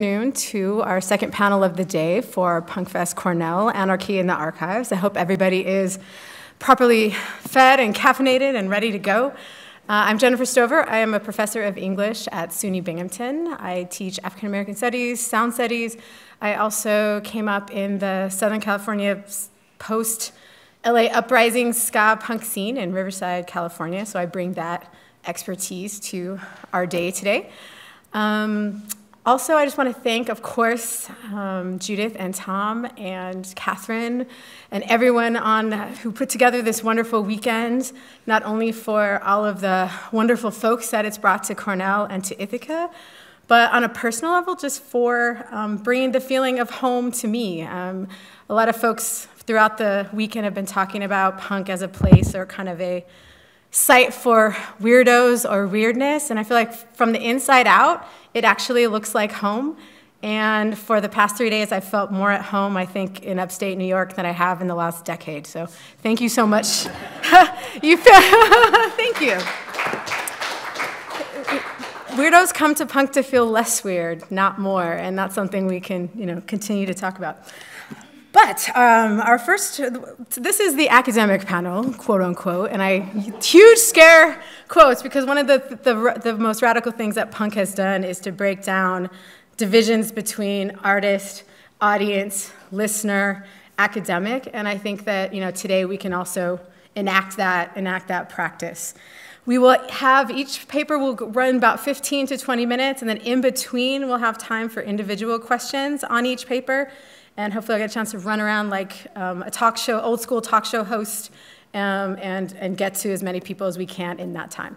afternoon to our second panel of the day for PunkFest Cornell, Anarchy in the Archives. I hope everybody is properly fed and caffeinated and ready to go. Uh, I'm Jennifer Stoever. I am a professor of English at SUNY Binghamton. I teach African American Studies, Sound Studies. I also came up in the Southern California post LA uprising ska punk scene in Riverside, California, so I bring that expertise to our day today. Um, also, I just want to thank, of course, um, Judith and Tom and Catherine and everyone on who put together this wonderful weekend, not only for all of the wonderful folks that it's brought to Cornell and to Ithaca, but on a personal level, just for um, bringing the feeling of home to me. Um, a lot of folks throughout the weekend have been talking about punk as a place or kind of a site for weirdos or weirdness. And I feel like from the inside out, it actually looks like home. And for the past three days, I felt more at home, I think, in upstate New York than I have in the last decade. So thank you so much. you thank you. Weirdos come to punk to feel less weird, not more, and that's something we can, you know, continue to talk about. But um, our first, this is the academic panel, quote unquote, and I huge scare quotes because one of the, the, the most radical things that punk has done is to break down divisions between artist, audience, listener, academic, and I think that you know today we can also enact that enact that practice. We will have each paper will run about 15 to 20 minutes, and then in between we'll have time for individual questions on each paper and hopefully I'll get a chance to run around like um, a talk show, old school talk show host, um, and, and get to as many people as we can in that time.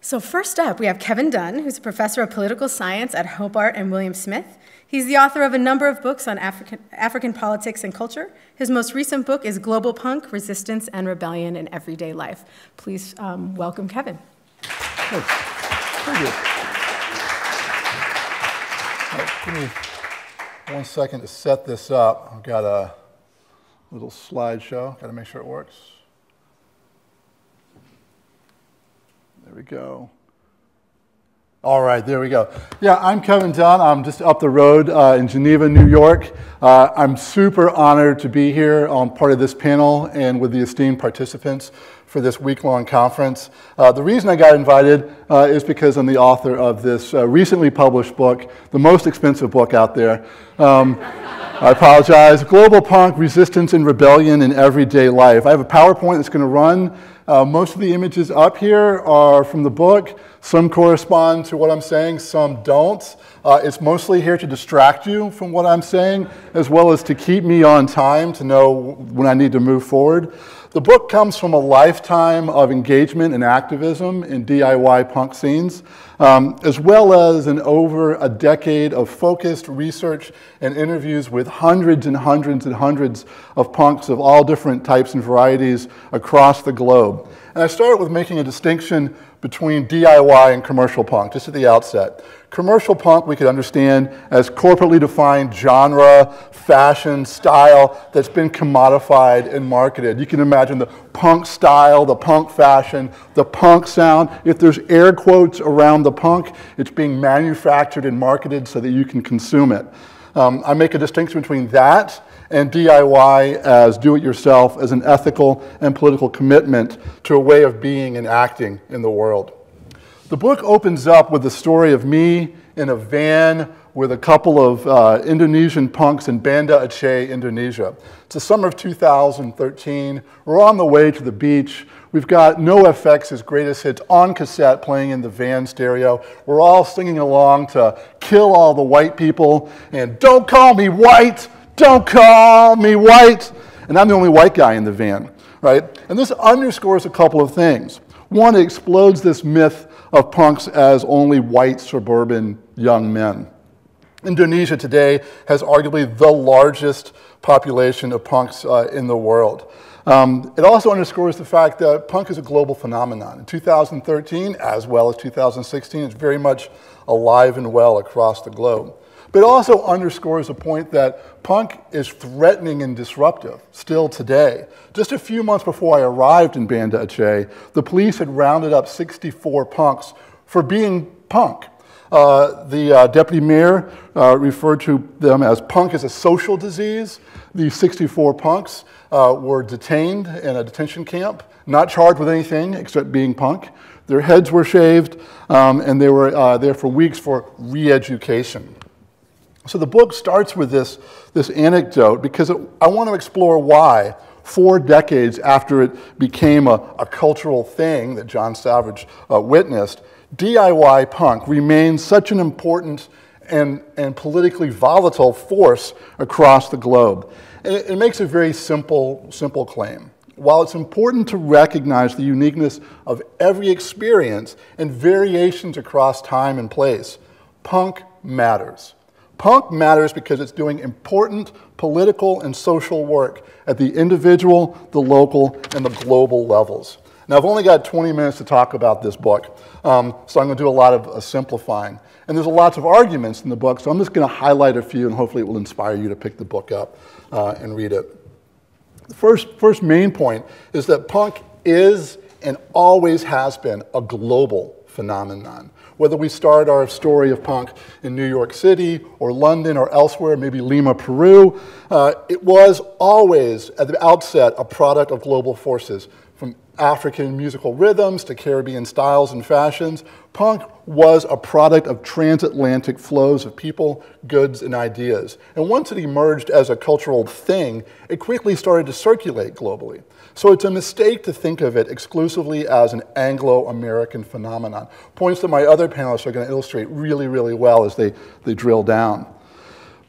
So first up, we have Kevin Dunn, who's a professor of political science at Hobart and William Smith. He's the author of a number of books on African, African politics and culture. His most recent book is Global Punk, Resistance and Rebellion in Everyday Life. Please um, welcome Kevin. Thank you one second to set this up. I've got a little slideshow. Got to make sure it works. There we go. All right, there we go. Yeah, I'm Kevin Dunn. I'm just up the road uh, in Geneva, New York. Uh, I'm super honored to be here on part of this panel and with the esteemed participants for this week-long conference. Uh, the reason I got invited uh, is because I'm the author of this uh, recently published book, the most expensive book out there. Um, I apologize. Global Punk, Resistance and Rebellion in Everyday Life. I have a PowerPoint that's going to run. Uh, most of the images up here are from the book. Some correspond to what I'm saying, some don't. Uh, it's mostly here to distract you from what I'm saying, as well as to keep me on time to know when I need to move forward. The book comes from a lifetime of engagement and activism in DIY punk scenes, um, as well as an over a decade of focused research and interviews with hundreds and hundreds and hundreds of punks of all different types and varieties across the globe. And I started with making a distinction between DIY and commercial punk, just at the outset. Commercial punk we could understand as corporately defined genre, fashion, style that's been commodified and marketed. You can imagine the punk style, the punk fashion, the punk sound. If there's air quotes around the punk, it's being manufactured and marketed so that you can consume it. Um, I make a distinction between that and DIY as do it yourself as an ethical and political commitment to a way of being and acting in the world. The book opens up with the story of me in a van with a couple of uh, Indonesian punks in Banda Aceh, Indonesia. It's the summer of 2013. We're on the way to the beach. We've got NOFX's greatest hits on cassette playing in the van stereo. We're all singing along to Kill All the White People and Don't Call Me White, Don't Call Me White. And I'm the only white guy in the van, right? And this underscores a couple of things. One, it explodes this myth of punks as only white suburban young men. Indonesia today has arguably the largest population of punks uh, in the world. Um, it also underscores the fact that punk is a global phenomenon. In 2013, as well as 2016, it's very much alive and well across the globe. But it also underscores the point that punk is threatening and disruptive still today. Just a few months before I arrived in Banda Aceh, the police had rounded up 64 punks for being punk. Uh, the uh, deputy mayor uh, referred to them as punk as a social disease. The 64 punks uh, were detained in a detention camp, not charged with anything except being punk. Their heads were shaved, um, and they were uh, there for weeks for re education. So the book starts with this, this anecdote because it, I want to explore why, four decades after it became a, a cultural thing that John Savage uh, witnessed, DIY punk remains such an important and, and politically volatile force across the globe. And it, it makes a very simple, simple claim. While it's important to recognize the uniqueness of every experience and variations across time and place, punk matters. Punk matters because it's doing important political and social work at the individual, the local, and the global levels. Now, I've only got 20 minutes to talk about this book, um, so I'm going to do a lot of uh, simplifying. And there's lots of arguments in the book, so I'm just going to highlight a few, and hopefully it will inspire you to pick the book up uh, and read it. The first, first main point is that punk is and always has been a global phenomenon. Whether we start our story of punk in New York City or London or elsewhere, maybe Lima, Peru, uh, it was always at the outset a product of global forces. From African musical rhythms to Caribbean styles and fashions, punk was a product of transatlantic flows of people, goods, and ideas. And once it emerged as a cultural thing, it quickly started to circulate globally. So it's a mistake to think of it exclusively as an Anglo-American phenomenon. Points that my other panelists are going to illustrate really, really well as they, they drill down.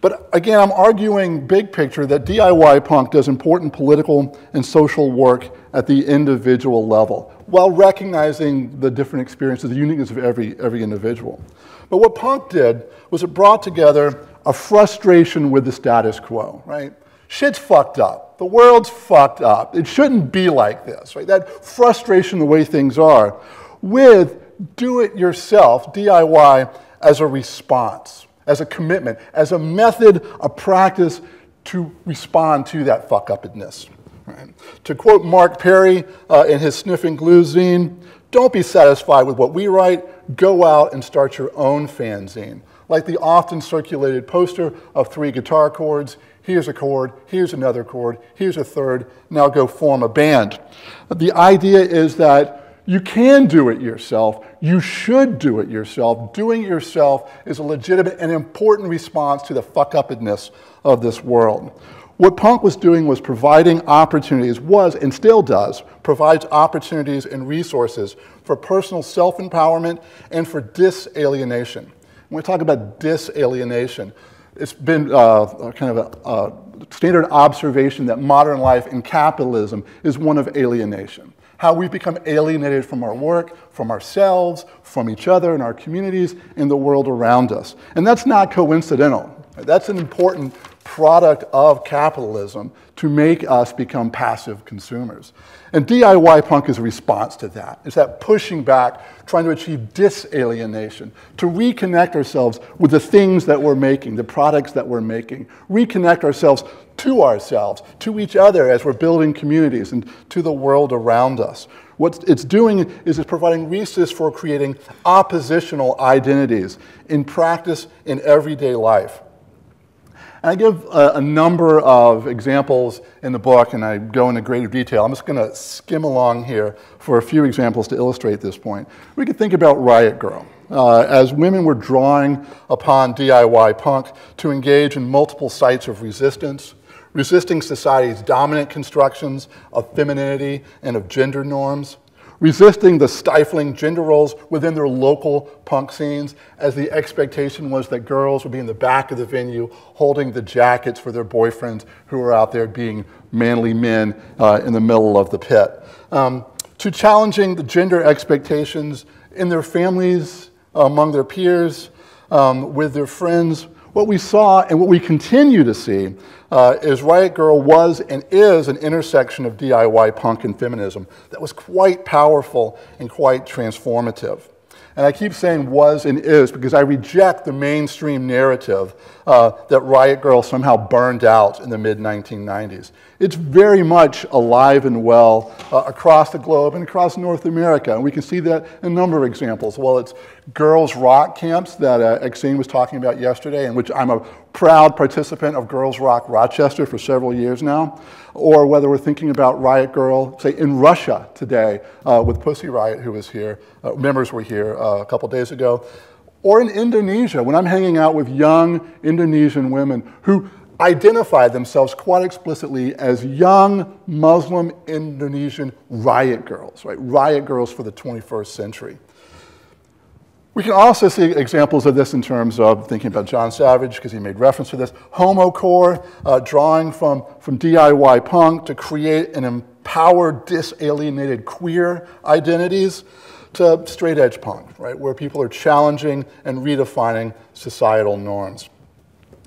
But again, I'm arguing big picture that DIY punk does important political and social work at the individual level while recognizing the different experiences, the uniqueness of every, every individual. But what punk did was it brought together a frustration with the status quo, right? Shit's fucked up. The world's fucked up. It shouldn't be like this, right? That frustration, the way things are, with do it yourself, DIY, as a response, as a commitment, as a method, a practice to respond to that fuck upness. Right? To quote Mark Perry uh, in his Sniffing Glue zine, don't be satisfied with what we write, go out and start your own fanzine. Like the often circulated poster of three guitar chords, Here's a chord, here's another chord, here's a third, now go form a band. The idea is that you can do it yourself, you should do it yourself. Doing it yourself is a legitimate and important response to the fuck upness of this world. What punk was doing was providing opportunities, was and still does, provides opportunities and resources for personal self empowerment and for disalienation. When we talk about disalienation, it's been uh, kind of a, a, standard observation that modern life in capitalism is one of alienation. How we've become alienated from our work, from ourselves, from each other and our communities, and the world around us. And that's not coincidental. That's an important product of capitalism to make us become passive consumers. And DIY punk is a response to that. It's that pushing back, trying to achieve disalienation, to reconnect ourselves with the things that we're making, the products that we're making, reconnect ourselves to ourselves, to each other as we're building communities, and to the world around us. What it's doing is it's providing resources for creating oppositional identities in practice in everyday life. And I give a, a, number of examples in the book, and I go into greater detail. I'm just going to skim along here for a few examples to illustrate this point. We can think about Riot Grrrl. Uh, as women were drawing upon DIY punk to engage in multiple sites of resistance, resisting society's dominant constructions of femininity and of gender norms, resisting the stifling gender roles within their local punk scenes, as the expectation was that girls would be in the back of the venue holding the jackets for their boyfriends who were out there being manly men uh, in the middle of the pit. Um, to challenging the gender expectations in their families, among their peers, um, with their friends, what we saw and what we continue to see uh, is Riot Grrrl was and is an intersection of DIY punk and feminism that was quite powerful and quite transformative. And I keep saying was and is because I reject the mainstream narrative uh, that Riot Grrrl somehow burned out in the mid 1990s. It's very much alive and well uh, across the globe and across North America. And we can see that in a number of examples. Well, it's girls' rock camps that uh, was talking about yesterday, in which I'm a proud participant of Girls Rock Rochester for several years now, or whether we're thinking about Riot Grrrl, say, in Russia today uh, with Pussy Riot, who was here, uh, members were here uh, a couple days ago, or in Indonesia, when I'm hanging out with young Indonesian women who identify themselves quite explicitly as young Muslim Indonesian riot girls, right? Riot girls for the 21st century. We can also see examples of this in terms of thinking about John Savage, because he made reference to this. Homocore, uh, drawing from, from DIY punk to create an empowered, disalienated queer identities to straight edge punk, right, where people are challenging and redefining societal norms.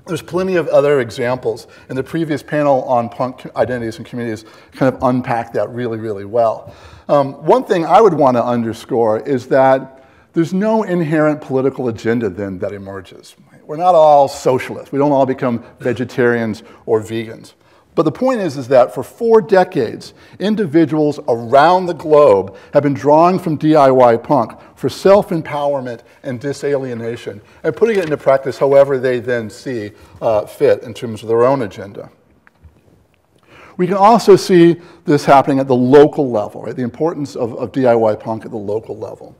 There's plenty of other examples. and the previous panel on punk identities and communities, kind of unpacked that really, really well. Um, one thing I would want to underscore is that there's no inherent political agenda then that emerges. We're not all socialists. We don't all become vegetarians or vegans. But the point is, is that for four decades, individuals around the globe have been drawing from DIY punk for self-empowerment and disalienation and putting it into practice however they then see uh, fit in terms of their own agenda. We can also see this happening at the local level, right? the importance of, of DIY punk at the local level.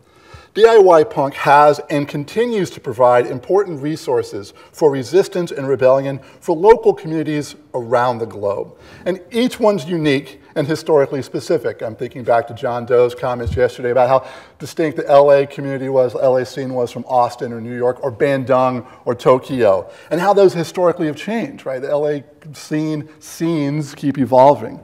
DIY Punk has and continues to provide important resources for resistance and rebellion for local communities around the globe. And each one's unique and historically specific. I'm thinking back to John Doe's comments yesterday about how distinct the LA community was, LA scene was from Austin or New York or Bandung or Tokyo, and how those historically have changed, right? The LA scene, scenes keep evolving.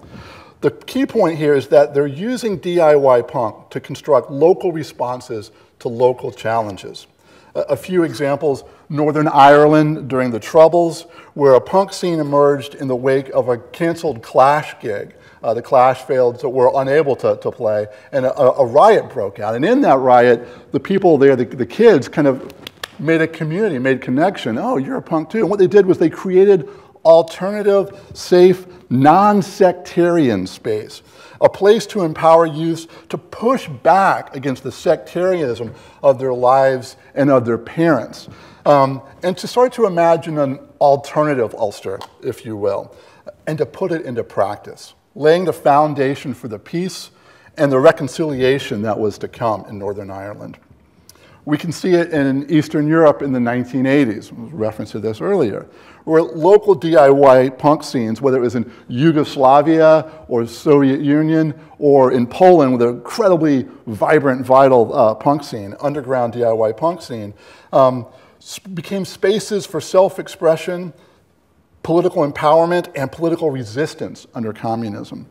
The key point here is that they're using DIY punk to construct local responses to local challenges. A, a few examples, Northern Ireland during the Troubles, where a punk scene emerged in the wake of a canceled Clash gig. Uh, the Clash failed, so were unable to, to play, and a, a, riot broke out. And in that riot, the people there, the, the kids, kind of made a community, made connection. Oh, you're a punk too. And what they did was they created alternative, safe, non sectarian space, a place to empower youth to push back against the sectarianism of their lives and of their parents, um, and to start to imagine an alternative Ulster, if you will, and to put it into practice, laying the foundation for the peace and the reconciliation that was to come in Northern Ireland. We can see it in Eastern Europe in the 1980s, reference to this earlier, where local DIY punk scenes, whether it was in Yugoslavia or Soviet Union or in Poland with an incredibly vibrant, vital uh, punk scene, underground DIY punk scene, um, became spaces for self-expression, political empowerment, and political resistance under communism.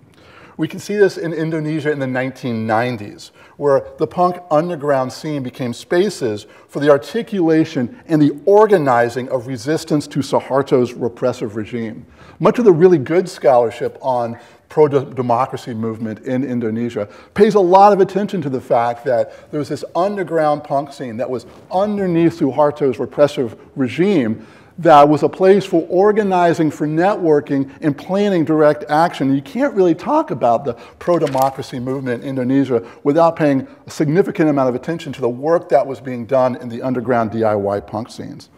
We can see this in Indonesia in the 1990s, where the punk underground scene became spaces for the articulation and the organizing of resistance to Suharto's repressive regime. Much of the really good scholarship on pro-democracy movement in Indonesia pays a lot of attention to the fact that there was this underground punk scene that was underneath Suharto's repressive regime that was a place for organizing, for networking, and planning direct action. You can't really talk about the pro-democracy movement in Indonesia without paying a significant amount of attention to the work that was being done in the underground DIY punk scenes.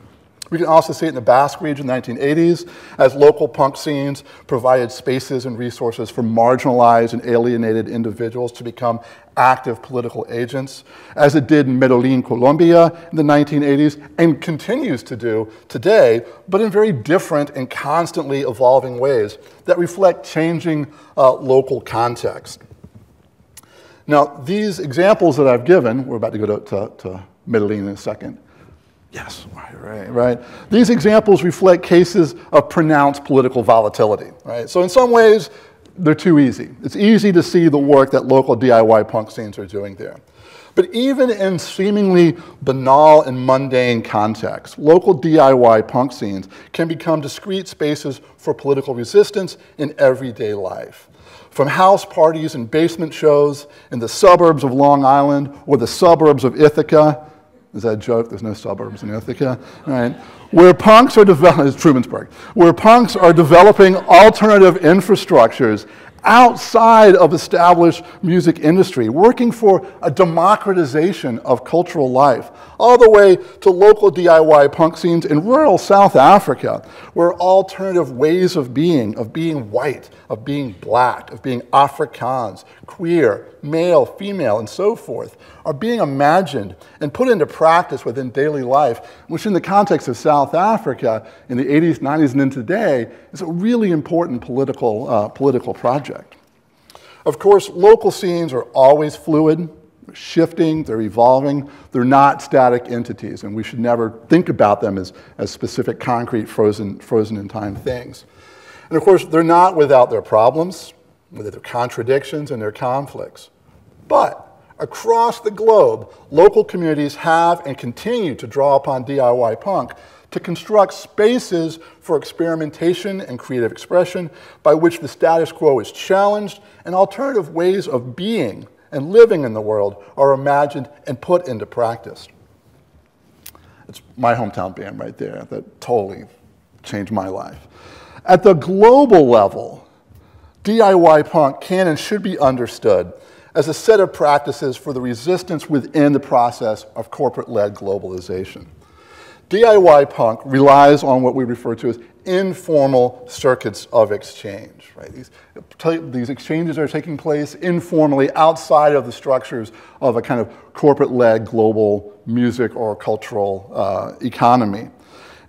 We can also see it in the Basque region in the 1980s as local punk scenes provided spaces and resources for marginalized and alienated individuals to become active political agents, as it did in Medellin, Colombia in the 1980s, and continues to do today, but in very different and constantly evolving ways that reflect changing uh, local context. Now, these examples that I've given, we're about to go to, to, to Medellin in a second, Yes, right, right, right. These examples reflect cases of pronounced political volatility, right? So in some ways, they're too easy. It's easy to see the work that local DIY punk scenes are doing there. But even in seemingly banal and mundane contexts, local DIY punk scenes can become discrete spaces for political resistance in everyday life. From house parties and basement shows in the suburbs of Long Island or the suburbs of Ithaca is that a joke? There's no suburbs in Ithaca, right? Where punks are developing, Trumansburg, where punks are developing alternative infrastructures outside of established music industry, working for a democratization of cultural life, all the way to local DIY punk scenes in rural South Africa, where alternative ways of being, of being white, of being black, of being Afrikaans, queer, male, female, and so forth, are being imagined and put into practice within daily life, which in the context of South Africa in the 80s, 90s, and into today is a really important political, uh, political project. Of course, local scenes are always fluid, shifting, they're evolving, they're not static entities, and we should never think about them as, as specific, concrete, frozen, frozen in time things. And of course, they're not without their problems, with their contradictions and their conflicts. But across the globe, local communities have and continue to draw upon DIY punk to construct spaces for experimentation and creative expression by which the status quo is challenged and alternative ways of being and living in the world are imagined and put into practice. It's my hometown band right there that totally changed my life. At the global level, DIY punk can and should be understood as a set of practices for the resistance within the process of corporate led globalization. DIY punk relies on what we refer to as informal circuits of exchange. Right? These, these exchanges are taking place informally outside of the structures of a kind of corporate led global music or cultural uh, economy.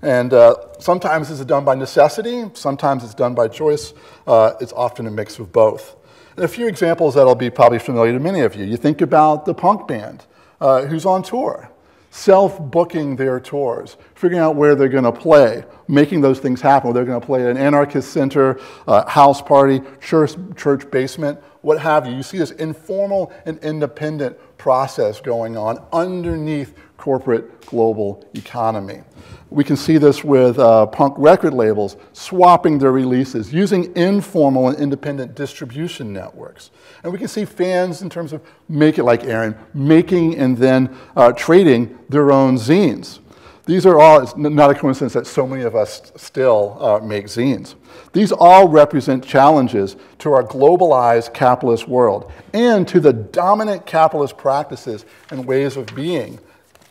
And uh, sometimes this is done by necessity, sometimes it's done by choice. Uh, it's often a mix of both. And a few examples that'll be probably familiar to many of you. You think about the punk band uh, who's on tour, self-booking their tours, figuring out where they're going to play, making those things happen. They're going to play at an anarchist center, uh, house party, church, church basement, what have you. You see this informal and independent process going on underneath corporate global economy. We can see this with uh, punk record labels swapping their releases, using informal and independent distribution networks. And we can see fans, in terms of Make It Like Aaron, making and then uh, trading their own zines. These are all, it's not a coincidence that so many of us still uh, make zines. These all represent challenges to our globalized capitalist world and to the dominant capitalist practices and ways of being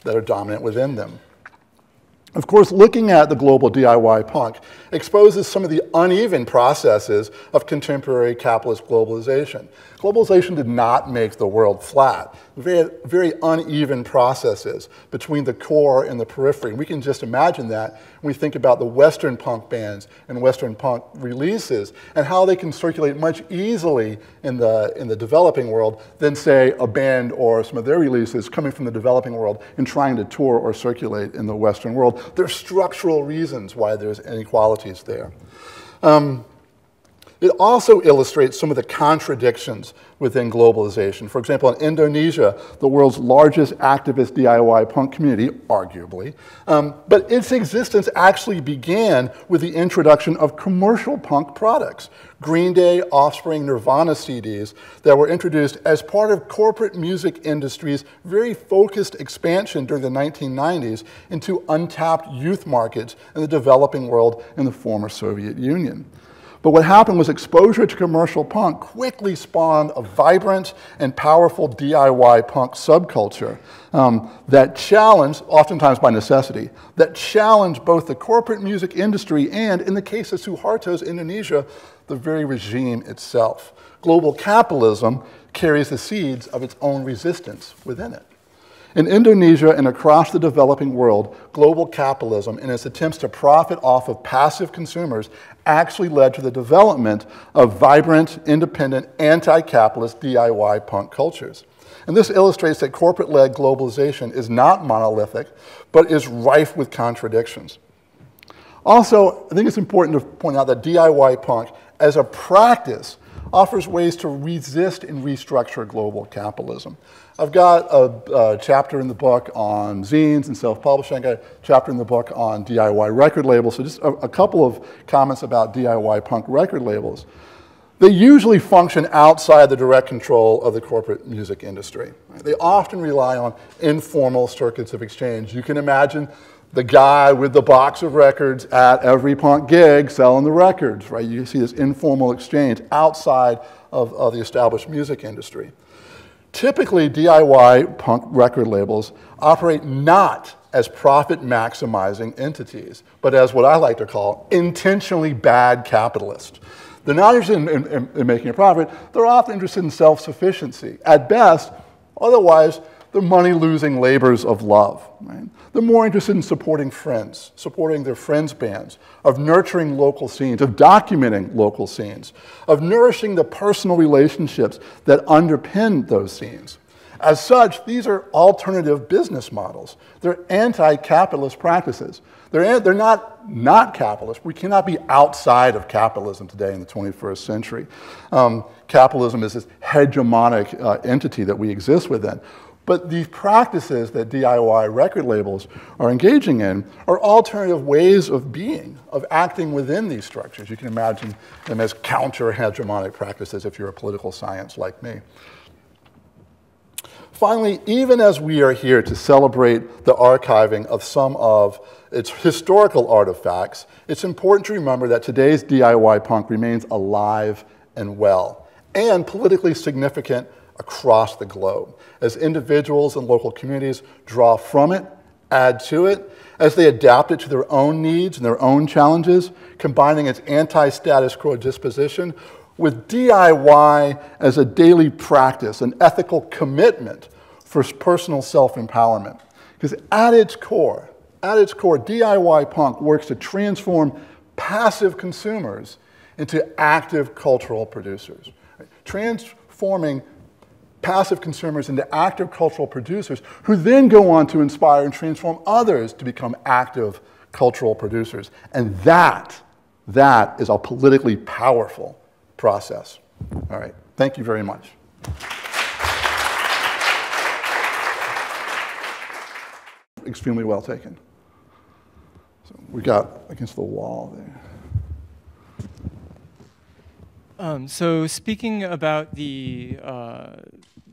that are dominant within them. Of course, looking at the global DIY punk exposes some of the uneven processes of contemporary capitalist globalization. Globalization did not make the world flat. Very, very uneven processes between the core and the periphery. We can just imagine that when we think about the Western punk bands and Western punk releases and how they can circulate much easily in the, in the developing world than, say, a band or some of their releases coming from the developing world and trying to tour or circulate in the Western world. There are structural reasons why there's inequalities there. Um, it also illustrates some of the contradictions within globalization. For example, in Indonesia, the world's largest activist DIY punk community, arguably, um, but its existence actually began with the introduction of commercial punk products. Green Day, Offspring, Nirvana CDs that were introduced as part of corporate music industry's very focused expansion during the 1990s into untapped youth markets in the developing world in the former Soviet Union. But what happened was exposure to commercial punk quickly spawned a vibrant and powerful DIY punk subculture um, that challenged, oftentimes by necessity, that challenged both the corporate music industry and, in the case of Suharto's Indonesia, the very regime itself. Global capitalism carries the seeds of its own resistance within it. In Indonesia and across the developing world, global capitalism and its attempts to profit off of passive consumers actually led to the development of vibrant, independent, anti capitalist DIY punk cultures. And this illustrates that corporate led globalization is not monolithic, but is rife with contradictions. Also, I think it's important to point out that DIY punk, as a practice, offers ways to resist and restructure global capitalism. I've got a, a, chapter in the book on zines and self-publishing. A chapter in the book on DIY record labels. So just a, a couple of comments about DIY punk record labels. They usually function outside the direct control of the corporate music industry. They often rely on informal circuits of exchange. You can imagine the guy with the box of records at every punk gig selling the records, right? You see this informal exchange outside of, of the established music industry. Typically, DIY punk record labels operate not as profit maximizing entities, but as what I like to call intentionally bad capitalists. They're not interested in, in, in making a profit, they're often interested in self sufficiency. At best, otherwise, they're money losing labors of love. Right? They're more interested in supporting friends, supporting their friends' bands, of nurturing local scenes, of documenting local scenes, of nourishing the personal relationships that underpin those scenes. As such, these are alternative business models. They're anti capitalist practices. They're, they're not not capitalist. We cannot be outside of capitalism today in the 21st century. Um, capitalism is this hegemonic uh, entity that we exist within. But these practices that DIY record labels are engaging in are alternative ways of being, of acting within these structures. You can imagine them as counter hegemonic practices if you're a political science like me. Finally, even as we are here to celebrate the archiving of some of its historical artifacts, it's important to remember that today's DIY punk remains alive and well and politically significant across the globe as individuals and local communities draw from it, add to it, as they adapt it to their own needs and their own challenges, combining its anti status quo disposition with DIY as a daily practice, an ethical commitment for personal self empowerment. Because at its core, at its core, DIY punk works to transform passive consumers into active cultural producers, transforming passive consumers into active cultural producers who then go on to inspire and transform others to become active cultural producers. And that, that is a politically powerful process. All right, thank you very much. Extremely well taken. So we got against the wall there. Um, so speaking about the uh,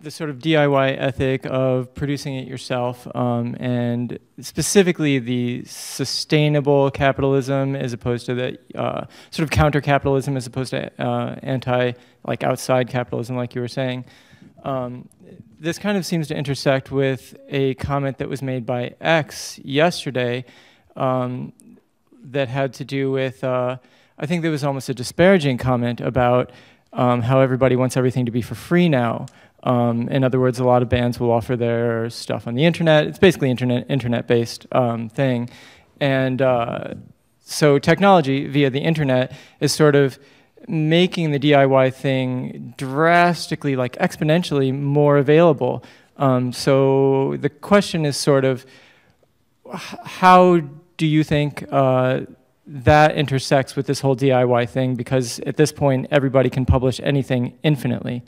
the sort of DIY ethic of producing it yourself, um, and specifically the sustainable capitalism as opposed to the uh, sort of counter capitalism as opposed to uh, anti like outside capitalism, like you were saying. Um, this kind of seems to intersect with a comment that was made by X yesterday um, that had to do with. Uh, I think there was almost a disparaging comment about um, how everybody wants everything to be for free now. Um, in other words, a lot of bands will offer their stuff on the internet. It's basically internet internet-based um, thing, and uh, so technology via the internet is sort of making the DIY thing drastically, like exponentially, more available. Um, so the question is sort of, how do you think uh, that intersects with this whole DIY thing? Because at this point, everybody can publish anything infinitely.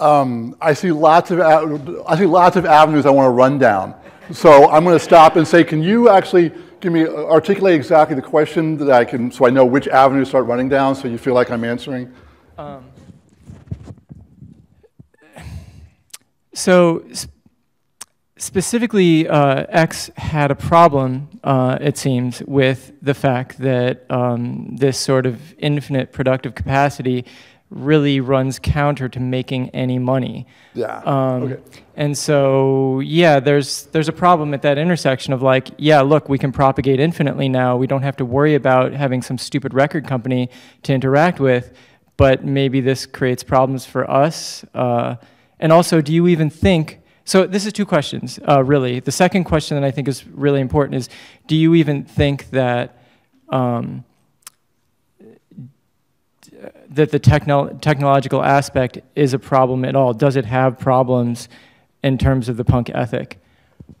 Um, I see lots of I see lots of avenues I want to run down. So I'm going to stop and say, can you actually give me articulate exactly the question that I can, so I know which avenue to start running down, so you feel like I'm answering? Um, so sp specifically, uh, X had a problem, uh, it seems, with the fact that um, this sort of infinite productive capacity really runs counter to making any money. Yeah. Um, okay. And so, yeah, there's there's a problem at that intersection of like, yeah, look, we can propagate infinitely now. We don't have to worry about having some stupid record company to interact with, but maybe this creates problems for us. Uh, and also, do you even think? So this is two questions, uh, really. The second question that I think is really important is, do you even think that um, that the techno technological aspect is a problem at all? Does it have problems in terms of the punk ethic?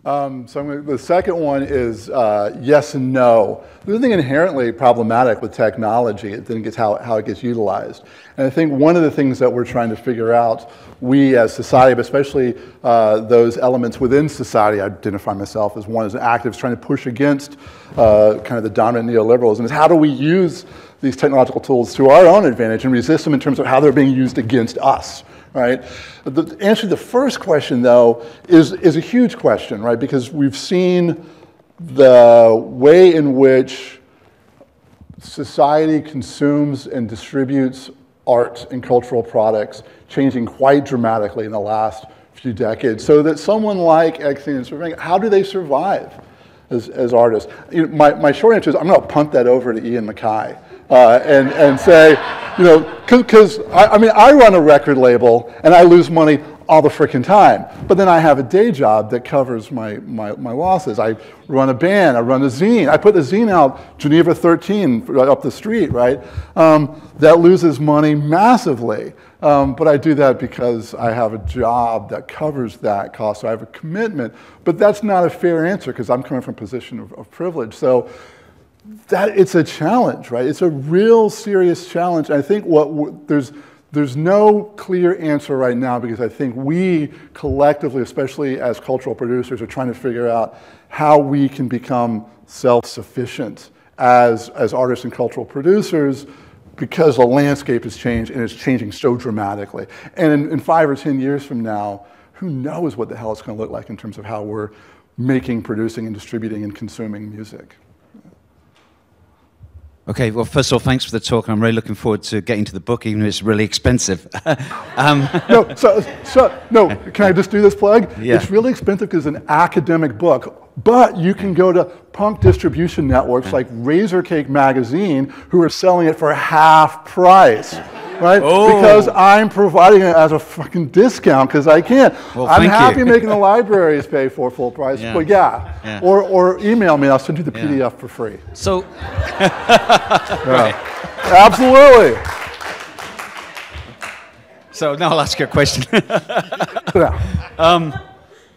Um, so gonna, the second one is uh, yes and no. There's nothing inherently problematic with technology. It then gets how, how it gets utilized. And I think one of the things that we're trying to figure out, we as society, but especially uh, those elements within society, I identify myself as one as an activist trying to push against uh, kind of the dominant neoliberalism, is how do we use these technological tools to our own advantage and resist them in terms of how they're being used against us, right? The answer to the first question, though, is, is a huge question, right? Because we've seen the way in which society consumes and distributes art and cultural products changing quite dramatically in the last few decades. So that someone like and Cervenka, how do they survive as, as artists? You know, my, my short answer is I'm going to punt that over to Ian MacKaye uh, and, and say, you know, because I, I mean, I run a record label and I lose money all the freaking time. But then I have a day job that covers my, my, my losses. I run a band, I run a zine. I put the zine out, Geneva 13, up the street, right? Um, that loses money massively. Um, but I do that because I have a job that covers that cost. So I have a commitment. But that's not a fair answer because I'm coming from a position of, of privilege. So that it's a challenge, right? It's a real serious challenge. I think what there's there's no clear answer right now because I think we collectively, especially as cultural producers, are trying to figure out how we can become self-sufficient as, as artists and cultural producers because the landscape has changed and it's changing so dramatically. And in, in five or 10 years from now, who knows what the hell it's going to look like in terms of how we're making, producing, and distributing and consuming music. Okay, well, first of all, thanks for the talk. I'm really looking forward to getting to the book, even if it's really expensive. um. no, so, so, no, can I just do this plug? Yeah. It's really expensive because it's an academic book, but you can go to punk distribution networks like Razor Cake Magazine, who are selling it for half price right? Oh. Because I'm providing it as a fucking discount because I can't. Well, I'm happy making the libraries pay for full price, yeah. but yeah. yeah. Or, or email me, I'll send you the PDF yeah. for free. So, absolutely. So now I'll ask you a question. yeah. Um,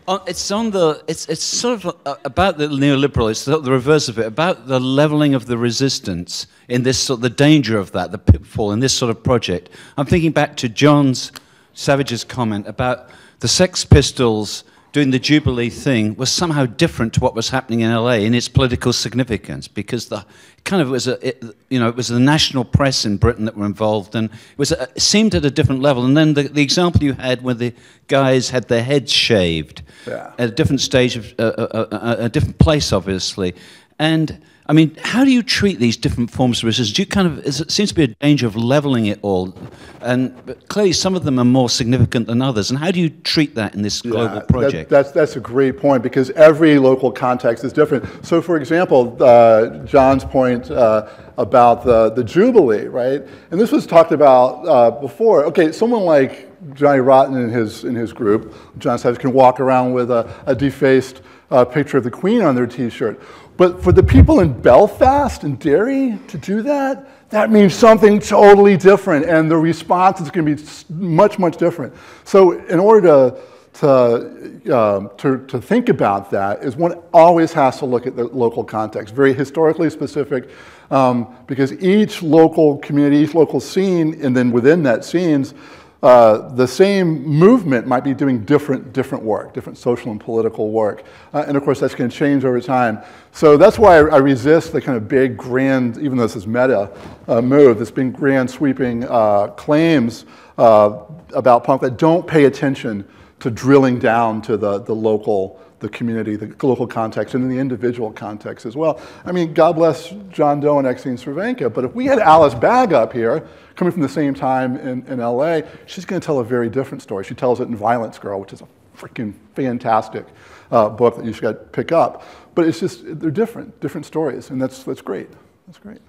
it's on the it's it's sort of uh, about the neoliberal it's the, the, reverse of it about the leveling of the resistance in this sort of the danger of that the pitfall in this sort of project. I'm thinking back to john's savage's comment about the sex pistols doing the Jubilee thing was somehow different to what was happening in LA in its political significance because the kind of was a it, you know it was the national press in Britain that were involved and it was a, it seemed at a different level and then the, the example you had where the guys had their heads shaved yeah. at a different stage of uh, a, uh, uh, a different place obviously and I mean, how do you treat these different forms of resistance? Do you kind of, it seems to be a danger of leveling it all. And clearly some of them are more significant than others. And how do you treat that in this global yeah, project? That, that's, that's a great point because every local context is different. So for example, uh, John's point uh, about the, the Jubilee, right? And this was talked about uh, before. Okay, someone like Johnny Rotten in his, in his group, John Savage, can walk around with a, a defaced uh, picture of the Queen on their t-shirt. But for the people in Belfast and Derry to do that, that means something totally different, and the response is going to be much, much different. So, in order to to, um, to, to think about that is one always has to look at the local context, very historically specific, um, because each local community, each local scene, and then within that scenes, uh, the same movement might be doing different, different work, different social and political work. Uh, and of course, that's going to change over time. So that's why I, I, resist the kind of big, grand, even though this is meta uh, move, this big, grand, sweeping uh, claims uh, about punk that don't pay attention to drilling down to the, the local the community, the local context, and in the individual context as well. I mean, God bless John Doe and Exene Cervenka, but if we had Alice Bag up here, coming from the same time in, in LA, she's going to tell a very different story. She tells it in Violence Girl, which is a freaking fantastic uh, book that you should pick up. But it's just, they're different, different stories, and that's, that's great. That's great.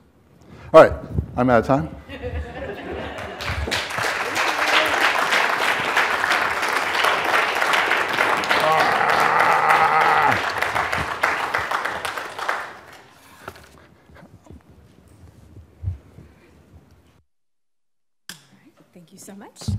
All right, I'm out of time. so much.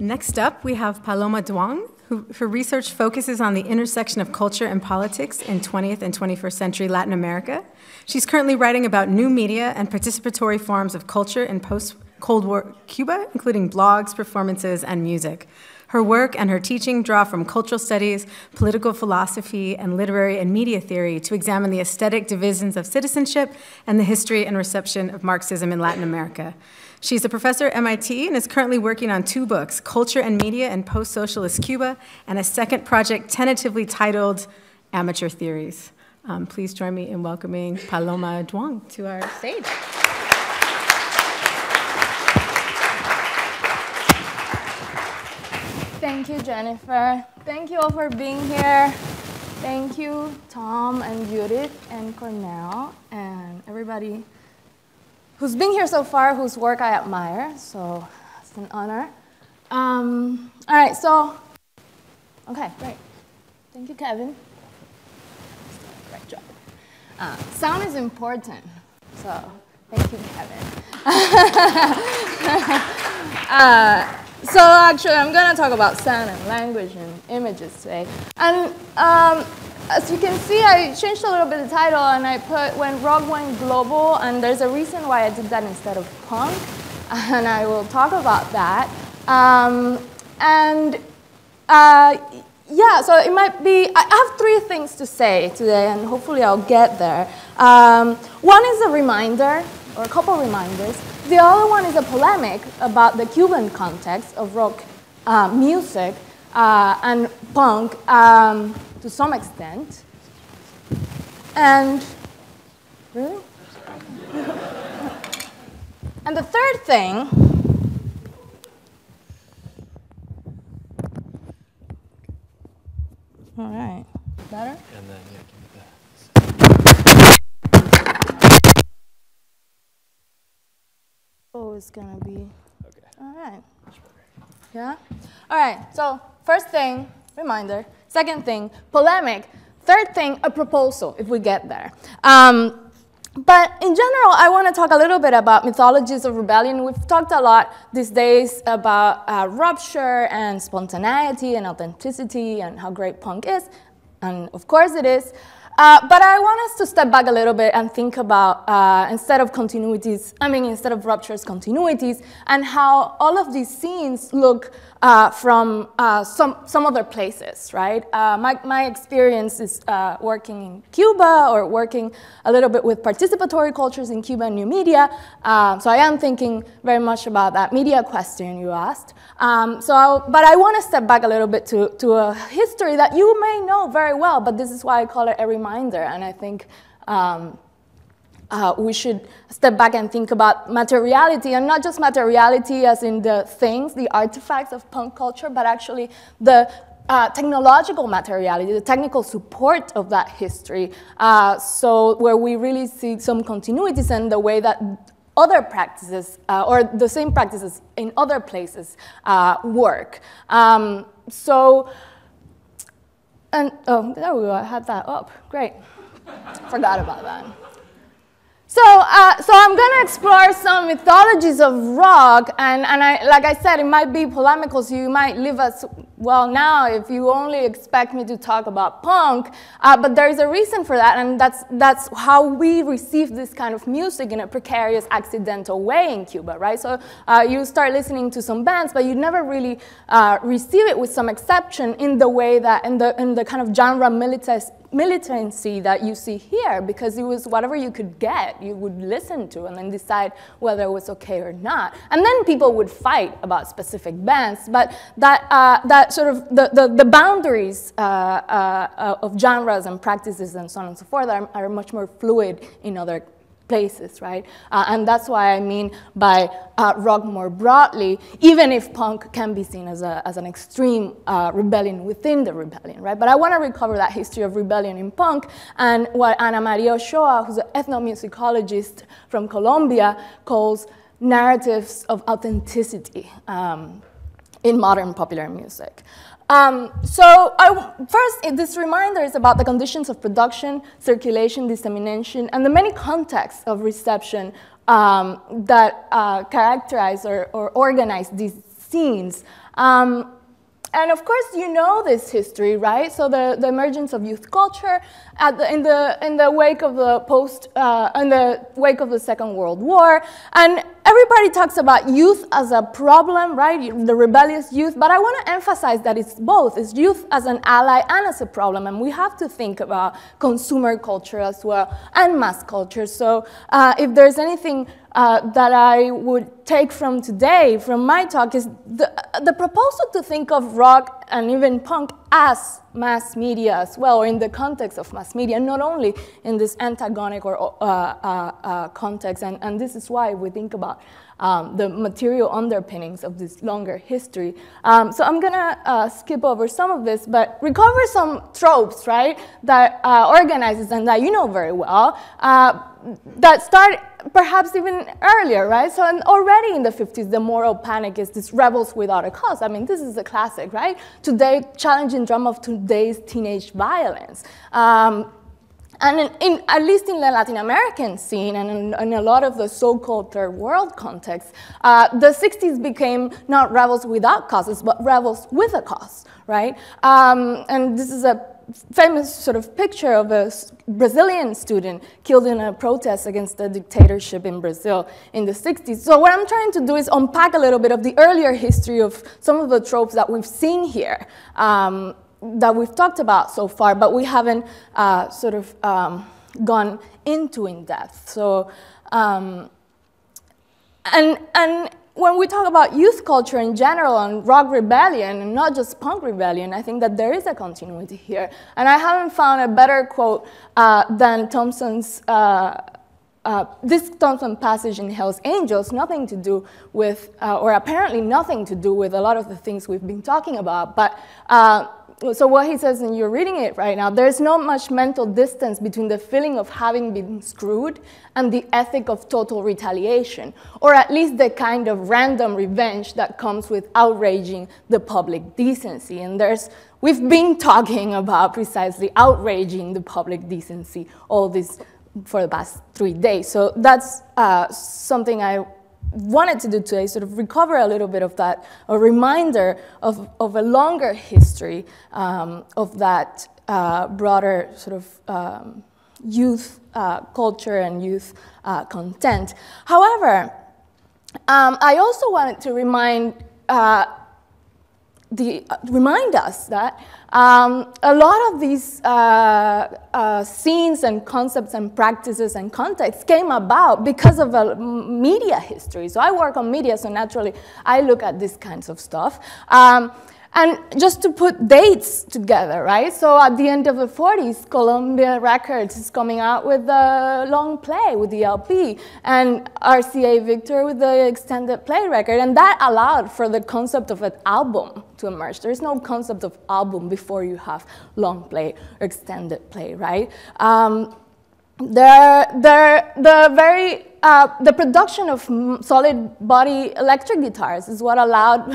Next up, we have Paloma Duong, who, her research focuses on the intersection of culture and politics in 20th and 21st century Latin America. She's currently writing about new media and participatory forms of culture in post-Cold War Cuba, including blogs, performances, and music. Her work and her teaching draw from cultural studies, political philosophy, and literary and media theory to examine the aesthetic divisions of citizenship and the history and reception of Marxism in Latin America. She's a professor at MIT and is currently working on two books, Culture and Media in Post-Socialist Cuba, and a second project tentatively titled Amateur Theories. Um, please join me in welcoming Paloma Duong to our stage. Thank you, Jennifer. Thank you all for being here. Thank you, Tom and Judith and Cornell and everybody who's been here so far, whose work I admire. So it's an honor. Um, all right, so, okay, great. Thank you, Kevin. Great job. Uh, sound is important, so thank you, Kevin. uh, so actually, I'm going to talk about sound and language and images today. And um, as you can see, I changed a little bit the title and I put when rock went global, and there's a reason why I did that instead of punk, and I will talk about that. Um, and uh, yeah, so it might be, I have three things to say today, and hopefully I'll get there. Um, one is a reminder, or a couple reminders. The other one is a polemic about the Cuban context of rock uh, music uh, and punk um, to some extent. And, really? and the third thing All right. Better? And then, yeah, Oh, it's gonna be. Okay. All right. Yeah? All right, so first thing, reminder. Second thing, polemic. Third thing, a proposal, if we get there. Um, but in general, I want to talk a little bit about mythologies of rebellion. We've talked a lot these days about uh, rupture and spontaneity and authenticity and how great punk is. And of course it is. Uh, but I want us to step back a little bit and think about, uh, instead of continuities, I mean, instead of ruptures, continuities, and how all of these scenes look uh, from uh, some, some other places, right? Uh, my, my experience is uh, working in Cuba or working a little bit with participatory cultures in Cuba and new media. so I am thinking very much about that media question you asked. Um, so, I'll, but I want to step back a little bit to, to a history that you may know very well, but this is why I call it a reminder. And I think um, uh, we should step back and think about materiality, and not just materiality as in the things, the artifacts of punk culture, but actually the uh, technological materiality, the technical support of that history. Uh, so where we really see some continuities in the way that other practices uh, or the same practices in other places uh, work. Um, so, and oh, there we go, I had that up, great. Forgot about that. So, uh, so I'm going to explore some mythologies of rock, and, and I, like I said, it might be polemical, so you might leave us, well, now if you only expect me to talk about punk, uh, but there is a reason for that, and that's, that's how we receive this kind of music in a precarious, accidental way in Cuba, right? So uh, you start listening to some bands, but you never really uh, receive it with some exception in the way that, in the, in the kind of genre militarist, militancy that you see here because it was whatever you could get, you would listen to and then decide whether it was okay or not. And then people would fight about specific bands, but that, uh, that sort of the, the, the boundaries uh, uh, of genres and practices and so on and so forth are, are much more fluid in other places, right? Uh, and that's why I mean by uh, rock more broadly, even if punk can be seen as, a, as an extreme uh, rebellion within the rebellion, right? But I want to recover that history of rebellion in punk and what Ana Maria Ochoa, who's an ethnomusicologist from Colombia, calls narratives of authenticity um, in modern popular music. Um, so I, first, this reminder is about the conditions of production, circulation, dissemination, and the many contexts of reception um, that uh, characterize or, or, organize these scenes. Um, and of course, you know this history, right? So the, the emergence of youth culture the, in, the, in the wake of the post, uh, in the wake of the Second World War, and everybody talks about youth as a problem, right? The rebellious youth, but I want to emphasize that it's both. It's youth as an ally and as a problem, and we have to think about consumer culture as well and mass culture. So uh, if there's anything uh, that I would take from today, from my talk, is the, the proposal to think of rock and even punk as mass media as well, or in the context of mass media, not only in this antagonic or uh, uh, uh context. And, and this is why we think about um, the material underpinnings of this longer history. Um, so I'm gonna uh, skip over some of this, but recover some tropes, right, that uh, organizes and that you know very well, uh, that start perhaps even earlier, right? So and already in the 50s, the moral panic is this rebels without a cause. I mean, this is a classic, right? Today, challenging drama of today's teenage violence. Um, and in, in, at least in the Latin American scene and in, in a lot of the so-called third world context, uh, the 60s became not rebels without causes, but rebels with a cause, right? Um, and this is a famous sort of picture of a Brazilian student killed in a protest against the dictatorship in Brazil in the 60s. So what I'm trying to do is unpack a little bit of the earlier history of some of the tropes that we've seen here. Um, that we've talked about so far, but we haven't uh, sort of um, gone into in depth. So, um, and, and when we talk about youth culture in general and rock rebellion, and not just punk rebellion, I think that there is a continuity here. And I haven't found a better quote uh, than Thompson's uh, uh, this Thompson passage in Hell's Angels, nothing to do with, uh, or apparently nothing to do with a lot of the things we've been talking about, but uh, so what he says, and you're reading it right now, there's not much mental distance between the feeling of having been screwed and the ethic of total retaliation, or at least the kind of random revenge that comes with outraging the public decency. And there's, we've been talking about precisely outraging the public decency all this for the past three days. So that's uh, something I wanted to do today, sort of recover a little bit of that, a reminder of, of a longer history um, of that uh, broader sort of um, youth uh, culture and youth uh, content. However, um, I also wanted to remind uh, the, uh, remind us that um, a lot of these uh, uh, scenes and concepts and practices and contexts came about because of a media history. So I work on media, so naturally I look at these kinds of stuff. Um, and just to put dates together, right? So at the end of the 40s, Columbia Records is coming out with a long play with the LP, and RCA Victor with the extended play record, and that allowed for the concept of an album to emerge. There's no concept of album before you have long play or extended play, right? Um, they're, they're the very uh, the production of solid body electric guitars is what allowed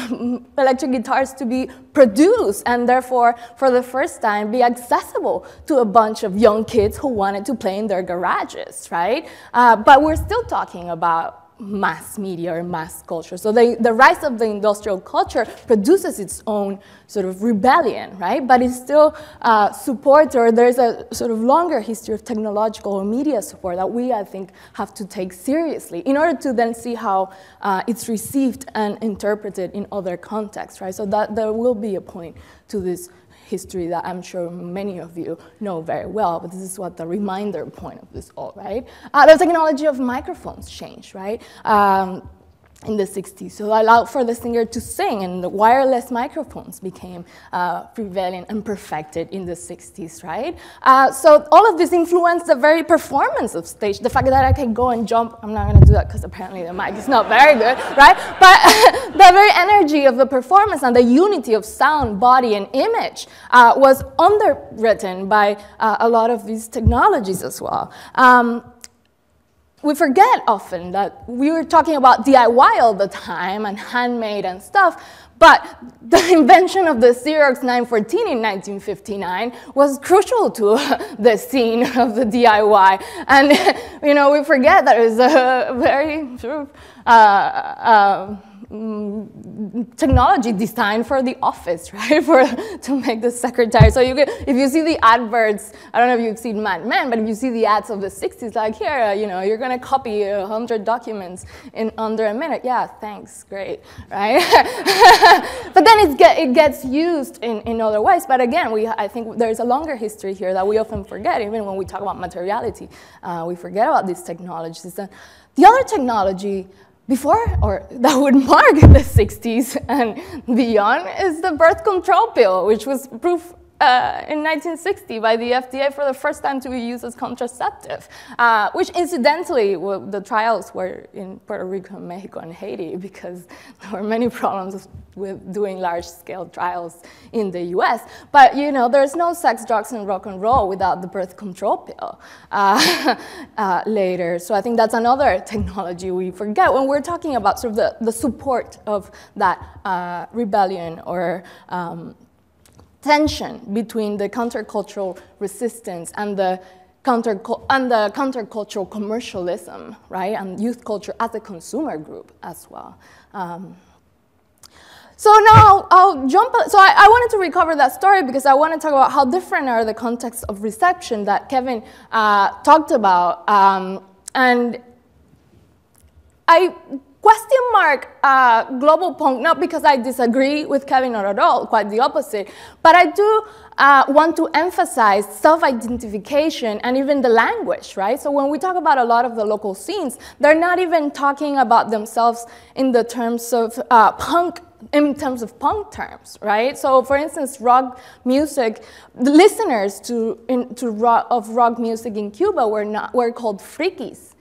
electric guitars to be produced and therefore, for the first time, be accessible to a bunch of young kids who wanted to play in their garages, right? Uh, but we're still talking about mass media or mass culture. So the, the rise of the industrial culture produces its own sort of rebellion, right? But it still uh, supports, or there's a sort of longer history of technological or media support that we, I think, have to take seriously in order to then see how uh, it's received and interpreted in other contexts, right? So that there will be a point to this history that I'm sure many of you know very well, but this is what the reminder point of this all, right? Uh, the technology of microphones changed, right? Um, in the 60s. So allowed for the singer to sing, and the wireless microphones became uh, prevalent and perfected in the 60s, right? Uh, so all of this influenced the very performance of stage. The fact that I can go and jump, I'm not gonna do that because apparently the mic is not very good, right? But the very energy of the performance and the unity of sound, body, and image uh, was underwritten by uh, a lot of these technologies as well. Um, we forget often that we were talking about DIY all the time and handmade and stuff, but the invention of the Xerox 914 in 1959 was crucial to the scene of the DIY. And, you know, we forget that it was a very uh, uh, mm, technology designed for the office, right? For to make the secretary. So you get, if you see the adverts, I don't know if you've seen Mad Men, but if you see the ads of the 60s, like here, uh, you know, you're gonna copy a hundred documents in under a minute. Yeah, thanks, great, right? but then it, get, it gets used in, in other ways. But again, we I think there's a longer history here that we often forget, even when we talk about materiality, uh, we forget about these technologies. And the other technology before or that would mark the 60s and beyond is the birth control pill, which was proof uh, in 1960 by the FDA for the first time to be used as contraceptive, uh, which incidentally, well, the trials were in Puerto Rico, Mexico, and Haiti because there were many problems with doing large-scale trials in the US. But you know, there's no sex, drugs, and rock and roll without the birth control pill uh, uh later. So I think that's another technology we forget when we're talking about sort of the, the support of that uh, rebellion or um, tension between the countercultural resistance and the counter and the countercultural commercialism, right, and youth culture as a consumer group as well. Um, so now I'll jump. So I, I, wanted to recover that story because I want to talk about how different are the contexts of reception that Kevin uh, talked about, um, and I question mark uh, global punk, not because I disagree with Kevin not at all, quite the opposite, but I do uh, want to emphasize self-identification and even the language, right? So when we talk about a lot of the local scenes, they're not even talking about themselves in the terms of uh, punk in terms of punk terms, right? So, for instance, rock music, the listeners to, in, to rock, of rock music in Cuba were, not, were called frikis.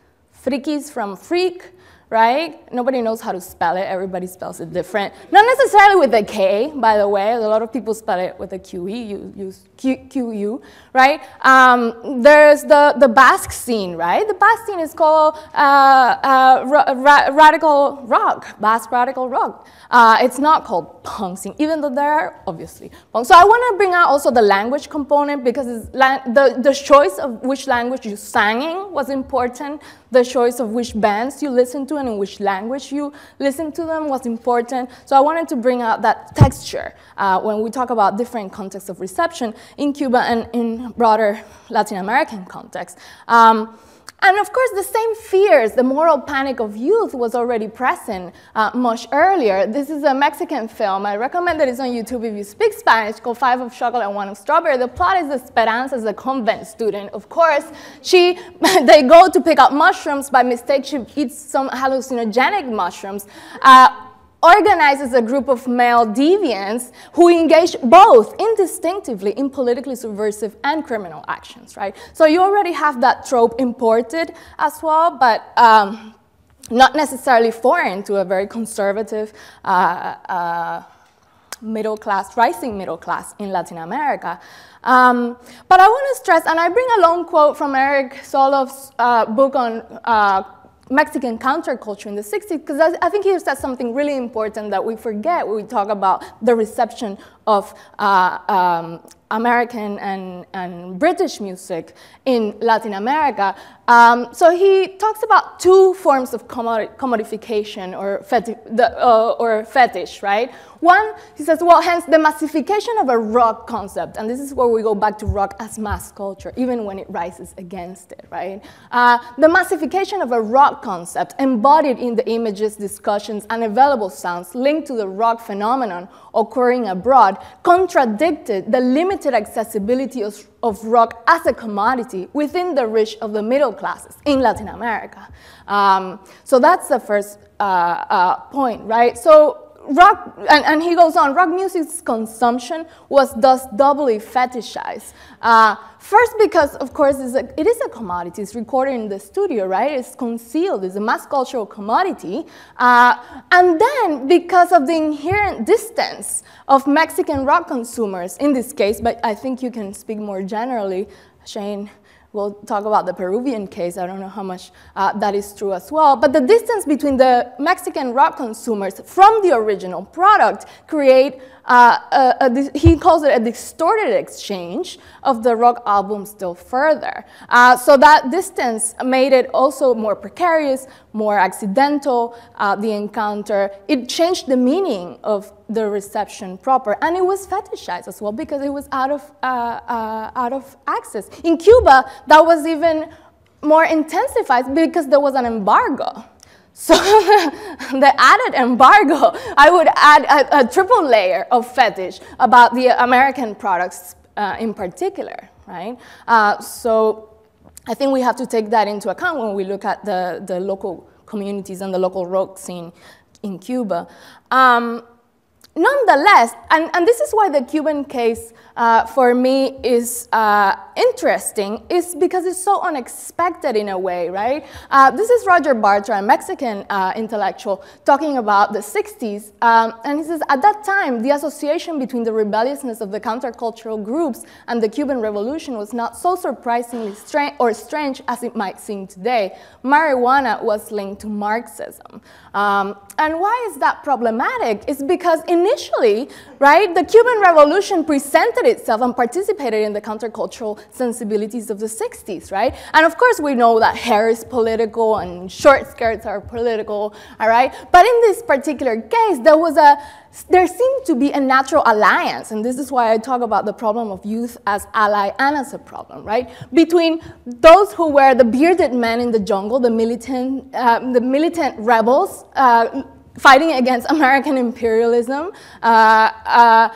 Frikis from freak, right? Nobody knows how to spell it. Everybody spells it different. Not necessarily with a K, by the way. A lot of people spell it with a QE, you use QU, right? Um, there's the, the Basque scene, right? The Basque scene is called uh, uh, ra ra radical rock, Basque radical rock. Uh, it's not called punk scene, even though there are obviously punk. So I want to bring out also the language component because the, the choice of which language you sang in was important. The choice of which bands you listen to and in which language you listen to them was important. So I wanted to bring out that texture uh, when we talk about different contexts of reception in Cuba and in broader Latin American context. Um, and of course, the same fears, the moral panic of youth was already present uh, much earlier. This is a Mexican film. I recommend that it's on YouTube if you speak Spanish, called Five of Chocolate and One of Strawberry. The plot is Esperanza is a convent student. Of course, she, they go to pick up mushrooms. By mistake, she eats some hallucinogenic mushrooms. Uh, organizes a group of male deviants who engage both indistinctively in politically subversive and criminal actions, right? So you already have that trope imported as well, but um, not necessarily foreign to a very conservative uh, uh, middle class, rising middle class in Latin America. Um, but I want to stress, and I bring a long quote from Eric Zolov's uh, book on uh, Mexican counterculture in the 60s, because I, I, think he said something really important that we forget when we talk about the reception of uh, um, American and, and British music in Latin America. Um, so he talks about two forms of commodification or, feti the, uh, or fetish, right? One, he says, well, hence the massification of a rock concept, and this is where we go back to rock as mass culture, even when it rises against it, right? Uh, the massification of a rock concept embodied in the images, discussions, and available sounds linked to the rock phenomenon occurring abroad contradicted the limited accessibility of, of rock as a commodity within the reach of the middle classes in Latin America. Um, so that's the first uh, uh, point, right? So rock, and, and, he goes on, rock music's consumption was thus doubly fetishized. Uh, first because, of course, it's a, it is a commodity. It's recorded in the studio, right? It's concealed. It's a mass cultural commodity. Uh, and then because of the inherent distance of Mexican rock consumers, in this case, but I think you can speak more generally, Shane, We'll talk about the Peruvian case. I don't know how much uh, that is true as well. But the distance between the Mexican rock consumers from the original product create uh, a, a, he calls it a distorted exchange of the rock album still further. Uh, so that distance made it also more precarious, more accidental, uh, the encounter. It changed the meaning of the reception proper, and it was fetishized as well because it was out of, uh, uh, out of access. In Cuba, that was even more intensified because there was an embargo. So the added embargo, I would add a, a, triple layer of fetish about the American products uh, in particular, right? Uh, so I think we have to take that into account when we look at the, the local communities and the local rock scene in Cuba. Um, nonetheless, and, and this is why the Cuban case uh, for me is uh, interesting is because it's so unexpected in a way, right? Uh, this is Roger Bartra, a Mexican uh, intellectual, talking about the 60s. Um, and he says, at that time, the association between the rebelliousness of the countercultural groups and the Cuban Revolution was not so surprisingly strange or strange as it might seem today. Marijuana was linked to Marxism. Um, and why is that problematic? It's because initially, right, the Cuban Revolution presented itself and participated in the countercultural sensibilities of the 60s, right? And of course, we know that hair is political and short skirts are political, all right? But in this particular case, there was a there seemed to be a natural alliance, and this is why I talk about the problem of youth as ally and as a problem, right? Between those who were the bearded men in the jungle, the militant, uh, the militant rebels uh, fighting against American imperialism, uh, uh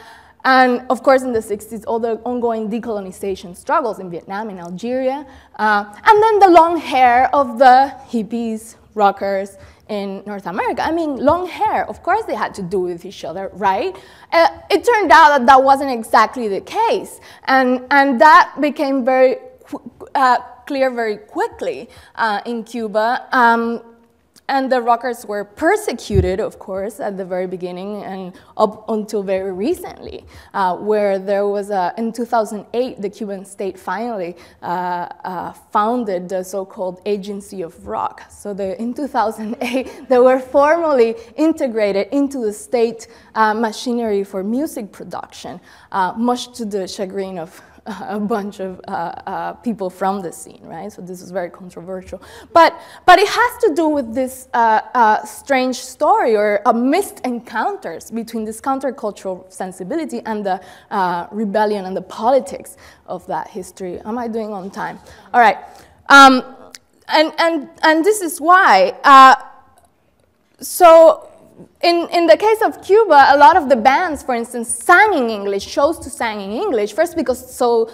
and of course, in the 60s, all the ongoing decolonization struggles in Vietnam and Algeria. Uh, and then the long hair of the hippies, rockers in North America. I mean, long hair, of course they had to do with each other, right? Uh, it turned out that that wasn't exactly the case. And, and that became very uh, clear very quickly uh, in Cuba. Um, and the rockers were persecuted, of course, at the very beginning and up until very recently, uh, where there was a, in 2008, the Cuban state finally uh, uh, founded the so-called Agency of Rock. So the, in 2008, they were formally integrated into the state uh, machinery for music production, uh, much to the chagrin of a bunch of uh, uh, people from the scene, right? So this is very controversial. But, but it has to do with this uh, uh strange story or missed encounters between this countercultural sensibility and the uh, rebellion and the politics of that history. Am I doing on time? All right. Um, and, and, and this is why. Uh, so in, in the case of Cuba, a lot of the bands, for instance, sang in English, chose to sing in English, first because so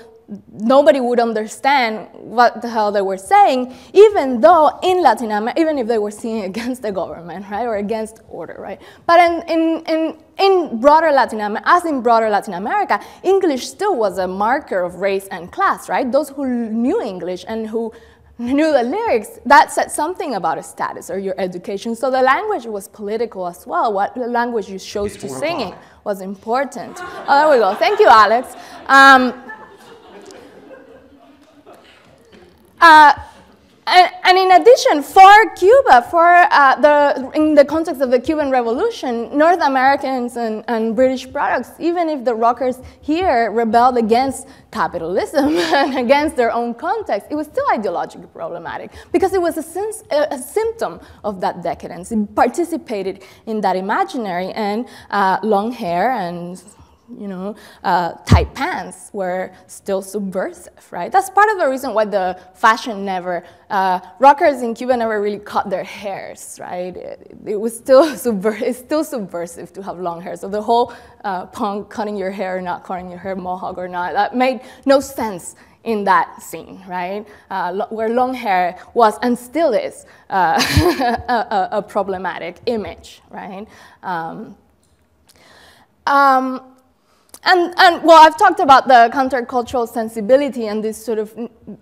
nobody would understand what the hell they were saying, even though in Latin America, even if they were singing against the government, right, or against order, right? But in, in, in, in broader Latin America, as in broader Latin America, English still was a marker of race and class, right? Those who knew English and who knew the lyrics, that said something about a status or your education. So the language was political as well. What language you chose to singing was important. Oh, there we go. Thank you, Alex. Um, uh, and, and, in addition, for Cuba, for uh, the, in the context of the Cuban Revolution, North Americans and, and, British products, even if the rockers here rebelled against capitalism and against their own context, it was still ideologically problematic because it was a, a symptom of that decadence. It participated in that imaginary and uh, long hair and you know, uh, tight pants were still subversive, right? That's part of the reason why the fashion never, uh, rockers in Cuba never really cut their hairs, right? It, it was still, subver it's still subversive to have long hair. So the whole uh, punk cutting your hair, or not cutting your hair, mohawk or not, that made no sense in that scene, right? Uh, where long hair was and still is uh, a, a, problematic image, right? Um, um, and, and well, I've talked about the countercultural sensibility and this sort of,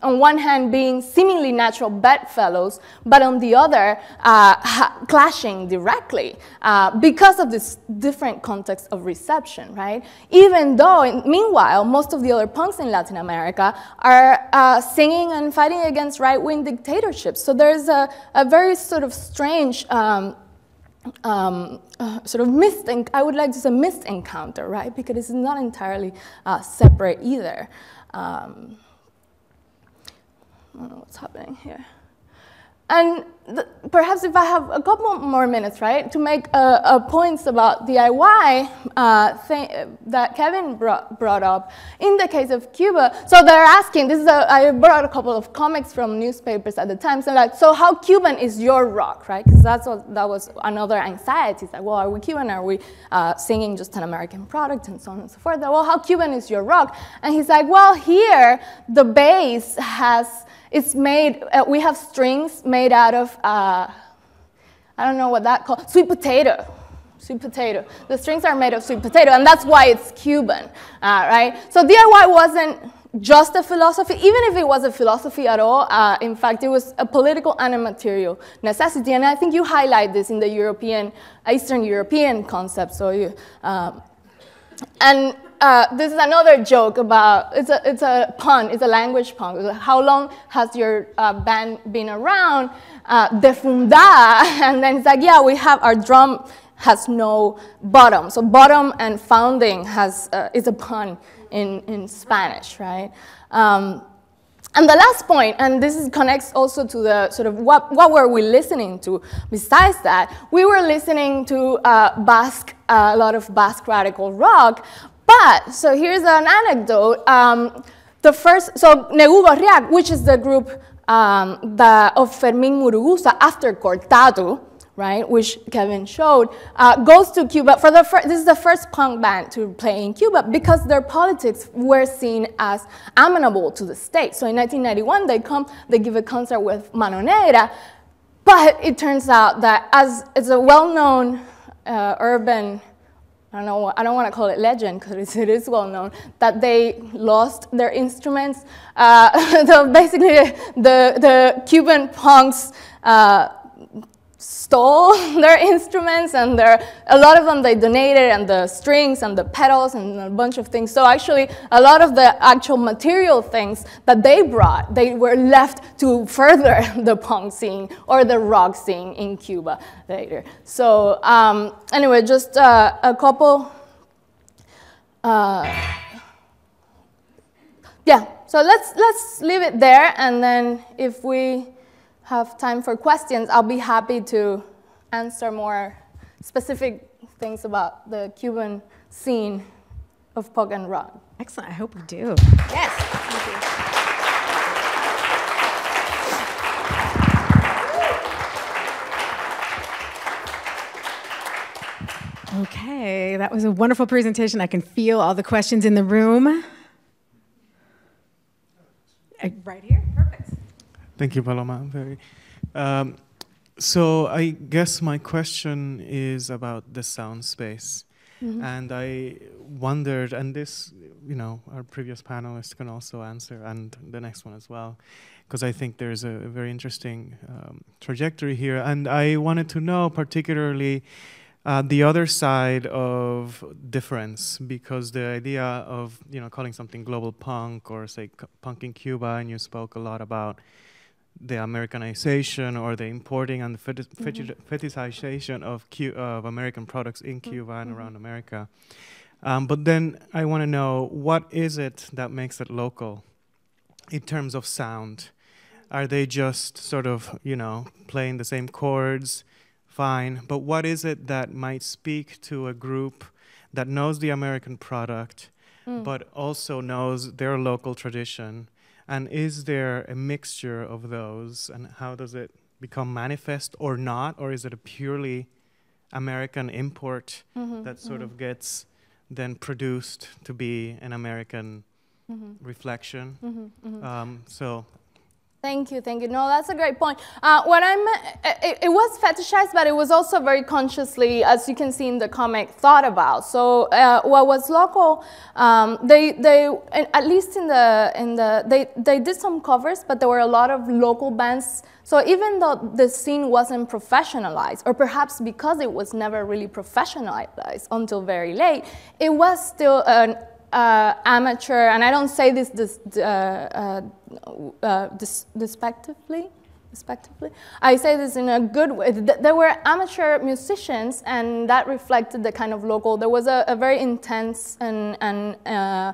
on one hand, being seemingly natural bedfellows, but on the other, uh, clashing directly uh, because of this different context of reception, right? Even though, meanwhile, most of the other punks in Latin America are uh, singing and fighting against right-wing dictatorships. So there's a, a very sort of strange um, um, uh, sort of missed, I would like to say missed encounter, right? Because it's not entirely uh, separate either. Um, I don't know what's happening here. And perhaps if I have a couple more minutes, right, to make a, a points about DIY uh, thing that Kevin brought, brought up in the case of Cuba. So they're asking, this is a, I brought a couple of comics from newspapers at the time, so like, so how Cuban is your rock, right? Because that's what, that was another anxiety. It's like, well, are we Cuban? Are we uh, singing just an American product and so on and so forth? Well, how Cuban is your rock? And he's like, well, here the bass has it's made, uh, we have strings made out of, uh, I don't know what that called, sweet potato. Sweet potato. The strings are made of sweet potato, and that's why it's Cuban, uh, right? So DIY wasn't just a philosophy, even if it was a philosophy at all, uh, in fact, it was a political and a material necessity. And I think you highlight this in the European, Eastern European concept. So you, um, and uh, this is another joke about, it's a, it's a pun, it's a language pun. How long has your uh, band been around? Uh, funda, and then it's like, yeah, we have, our drum has no bottom. So bottom and founding has, uh, is a pun in, in Spanish, right? Um, and the last point, and this is, connects also to the sort of what, what were we listening to besides that, we were listening to uh, Basque, uh, a lot of Basque radical rock, but, so here's an anecdote. Um, the first, so Negu Gorriak, which is the group um, the, of Fermin Muguruza after Kortatu, right, which Kevin showed, uh, goes to Cuba for the first, this is the first punk band to play in Cuba because their politics were seen as amenable to the state. So in 1991, they come, they give a concert with Mano Negra, but it turns out that as it's a well-known uh, urban I don't know, I don't want to call it legend because it is well known, that they lost their instruments. Uh, so basically, the, the Cuban punks uh, stole their instruments and a lot of them they donated and the strings and the pedals and a bunch of things. So actually a lot of the actual material things that they brought, they were left to further the punk scene or the rock scene in Cuba later. So um, anyway, just uh, a couple, uh, yeah, so let's, let's leave it there and then if we have time for questions, I'll be happy to answer more specific things about the Cuban scene of punk and rock. Excellent. I hope we do. Yes. Thank you. Okay, that was a wonderful presentation. I can feel all the questions in the room. Uh, right here. Thank you, Paloma. Very. Um, so I guess my question is about the sound space. Mm -hmm. And I wondered, and this, you know, our previous panelists can also answer, and the next one as well, because I think there's a, a very interesting um, trajectory here. And I wanted to know particularly uh, the other side of difference, because the idea of, you know, calling something global punk or say punk in Cuba, and you spoke a lot about the Americanization or the importing and the fetish mm-hmm. fetishization of, Cu of American products in mm-hmm. Cuba and around America. Um, but then I want to know what is it that makes it local in terms of sound? Are they just sort of, you know, playing the same chords? Fine. But what is it that might speak to a group that knows the American product, mm. but also knows their local tradition? And is there a mixture of those? And how does it become manifest or not? Or is it a purely American import mm-hmm, that sort mm-hmm. of gets then produced to be an American mm-hmm. reflection? Mm-hmm, mm-hmm. Um, so Thank you, thank you. No, that's a great point. Uh, what I'm, it, it, was fetishized, but it was also very consciously, as you can see in the comic, thought about. So uh, what was local, um, they, they, at least in the, in the, they, they did some covers, but there were a lot of local bands. So even though the scene wasn't professionalized, or perhaps because it was never really professionalized until very late, it was still an uh, amateur, and I don't say this, this uh, uh, uh dis despectively, despectively. I say this in a good way. There were amateur musicians, and that reflected the kind of local. There was a, a very intense and, and uh,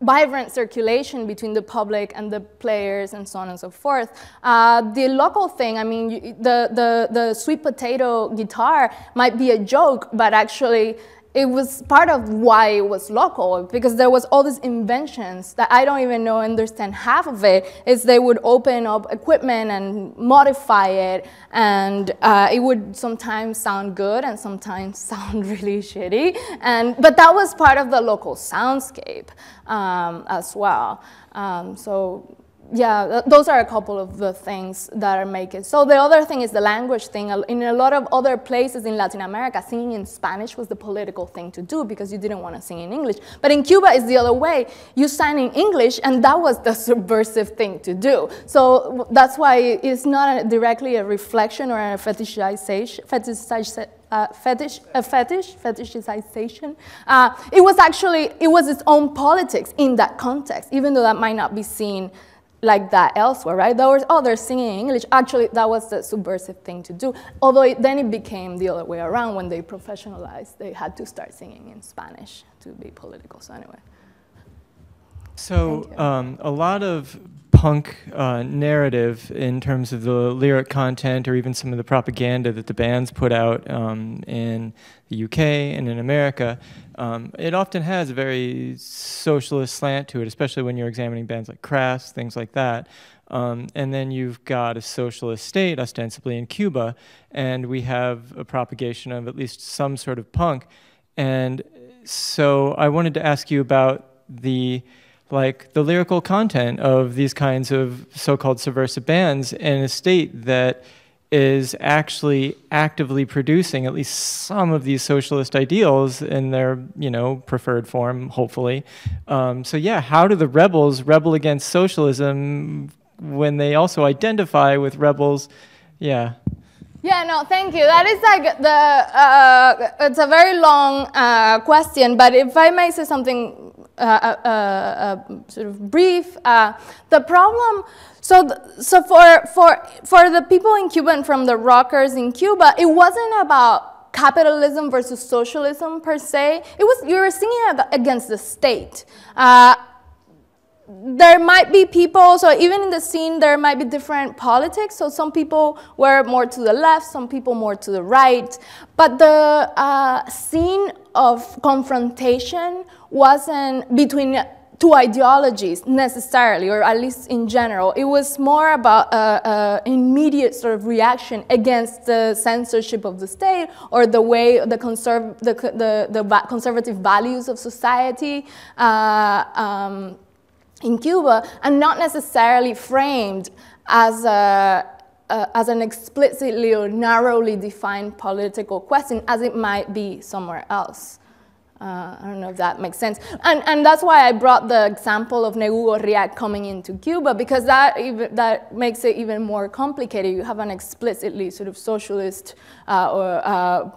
vibrant circulation between the public and the players and so on and so forth. Uh, the local thing, I mean, the, the, the sweet potato guitar might be a joke, but actually it was part of why it was local because there was all these inventions that I don't even know understand half of it is they would open up equipment and modify it and uh, it would sometimes sound good and sometimes sound really shitty and but that was part of the local soundscape um, as well. Um, so yeah, those are a couple of the things that are making. So the other thing is the language thing. In a lot of other places in Latin America, singing in Spanish was the political thing to do because you didn't want to sing in English. But in Cuba, it's the other way. You sang in English, and that was the subversive thing to do. So that's why it's not a, directly a reflection or a fetishization, fetishization uh, fetish, a fetish, fetishization. Uh, it was actually, it was its own politics in that context, even though that might not be seen like that elsewhere, right? There was, oh, they're singing in English. Actually, that was the subversive thing to do. Although it, then it became the other way around when they professionalized. They had to start singing in Spanish to be political. So anyway. So um, a lot of punk uh, narrative in terms of the lyric content or even some of the propaganda that the bands put out um, in the UK and in America, um, it often has a very socialist slant to it, especially when you're examining bands like Crass, things like that. Um, and then you've got a socialist state, ostensibly in Cuba, and we have a propagation of at least some sort of punk. And so I wanted to ask you about the like the lyrical content of these kinds of so-called subversive bands in a state that is actually actively producing at least some of these socialist ideals in their you know preferred form hopefully. Um, so yeah how do the rebels rebel against socialism when they also identify with rebels? Yeah yeah, no, thank you. That is like the, uh, it's a very long uh, question, but if I may say something uh, uh, uh, sort of brief. the problem, so, th so for, for, for the people in Cuba and from the rockers in Cuba, it wasn't about capitalism versus socialism per se. It was, you were singing against the state there might be people, so even in the scene, there might be different politics. So some people were more to the left, some people more to the right. But the uh, scene of confrontation wasn't between two ideologies necessarily, or at least in general. It was more about an uh, uh, immediate sort of reaction against the censorship of the state or the way the, conserv the, the, the conservative values of society. Uh, um, in Cuba and not necessarily framed as, a, uh, as an explicitly or narrowly defined political question as it might be somewhere else. Uh, I don't know if that makes sense. And, and that's why I brought the example of Negu Gorriak coming into Cuba, because that, even, that makes it even more complicated. You have an explicitly sort of socialist uh, or, uh,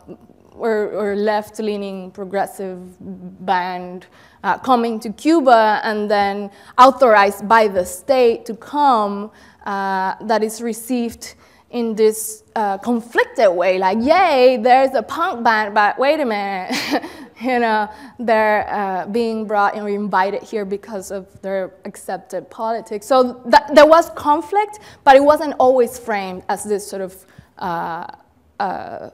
or, or left-leaning progressive band uh, coming to Cuba and then authorized by the state to come uh, that is received in this uh, conflicted way, like, yay, there's a punk band, but wait a minute, you know, they're uh, being brought and invited here because of their accepted politics. So there was conflict, but it wasn't always framed as this sort of uh, uh,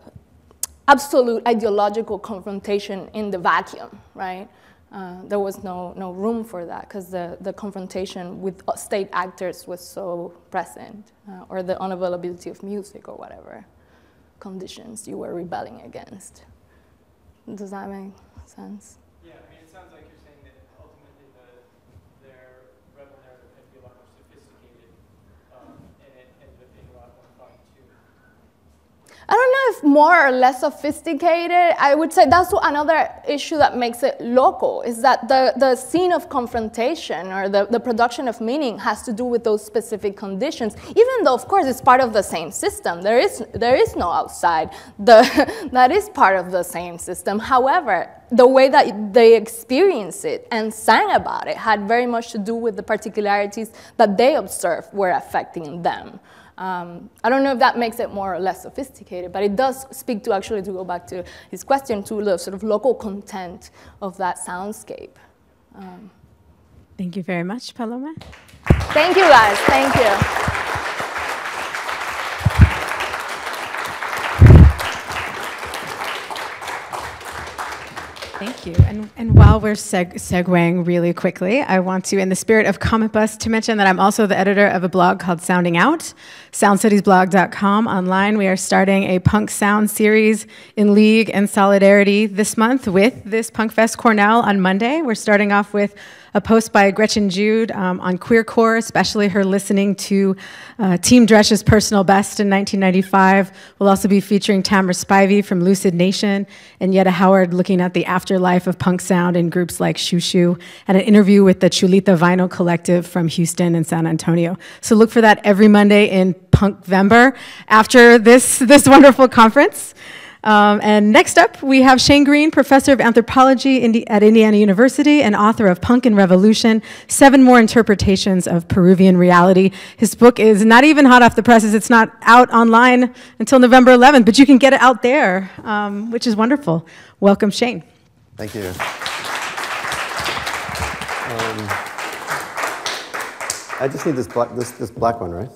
absolute ideological confrontation in the vacuum, right? Uh, there was no, no room for that because the, the confrontation with state actors was so present, uh, or the unavailability of music or whatever conditions you were rebelling against. Does that make sense? Yeah, I mean, it sounds like you're saying that ultimately the, their rebel narrative can be a lot more sophisticated um, of more or less sophisticated. I would say that's another issue that makes it local, is that the, the scene of confrontation or the, the production of meaning has to do with those specific conditions, even though, of course, it's part of the same system. There is, there is no outside. The, that is part of the same system. However, the way that they experienced it and sang about it had very much to do with the particularities that they observed were affecting them. Um, I don't know if that makes it more or less sophisticated, but it does speak to actually, to go back to his question, to the sort of local content of that soundscape. Um, Thank you very much, Paloma. Thank you, guys. Thank you. Thank you. And, and while we're seg- segueing really quickly, I want to, in the spirit of Comic Bus, to mention that I'm also the editor of a blog called Sounding Out, soundstudiesblog.com. Online, we are starting a punk sound series in league and solidarity this month with this Punk Fest Cornell on Monday. We're starting off with a post by Gretchen Jude um, on queercore, especially her listening to uh, Team Dresch's Personal Best in 1995. We'll also be featuring Tamara Spivey from Lucid Nation and Yetta Howard looking at the afterlife of punk sound in groups like Shoo, and an interview with the Chulita Vinyl Collective from Houston and San Antonio. So look for that every Monday in Punk Punkvember after this, this wonderful conference. Um, and next up, we have Shane Greene, professor of anthropology at Indiana University and author of Punk and Revolution Seven More Interpretations of Peruvian Reality. His book is not even hot off the presses, it's not out online until November 11th, but you can get it out there, um, which is wonderful. Welcome, Shane. Thank you. Um, I just need this black, this, this black one, right?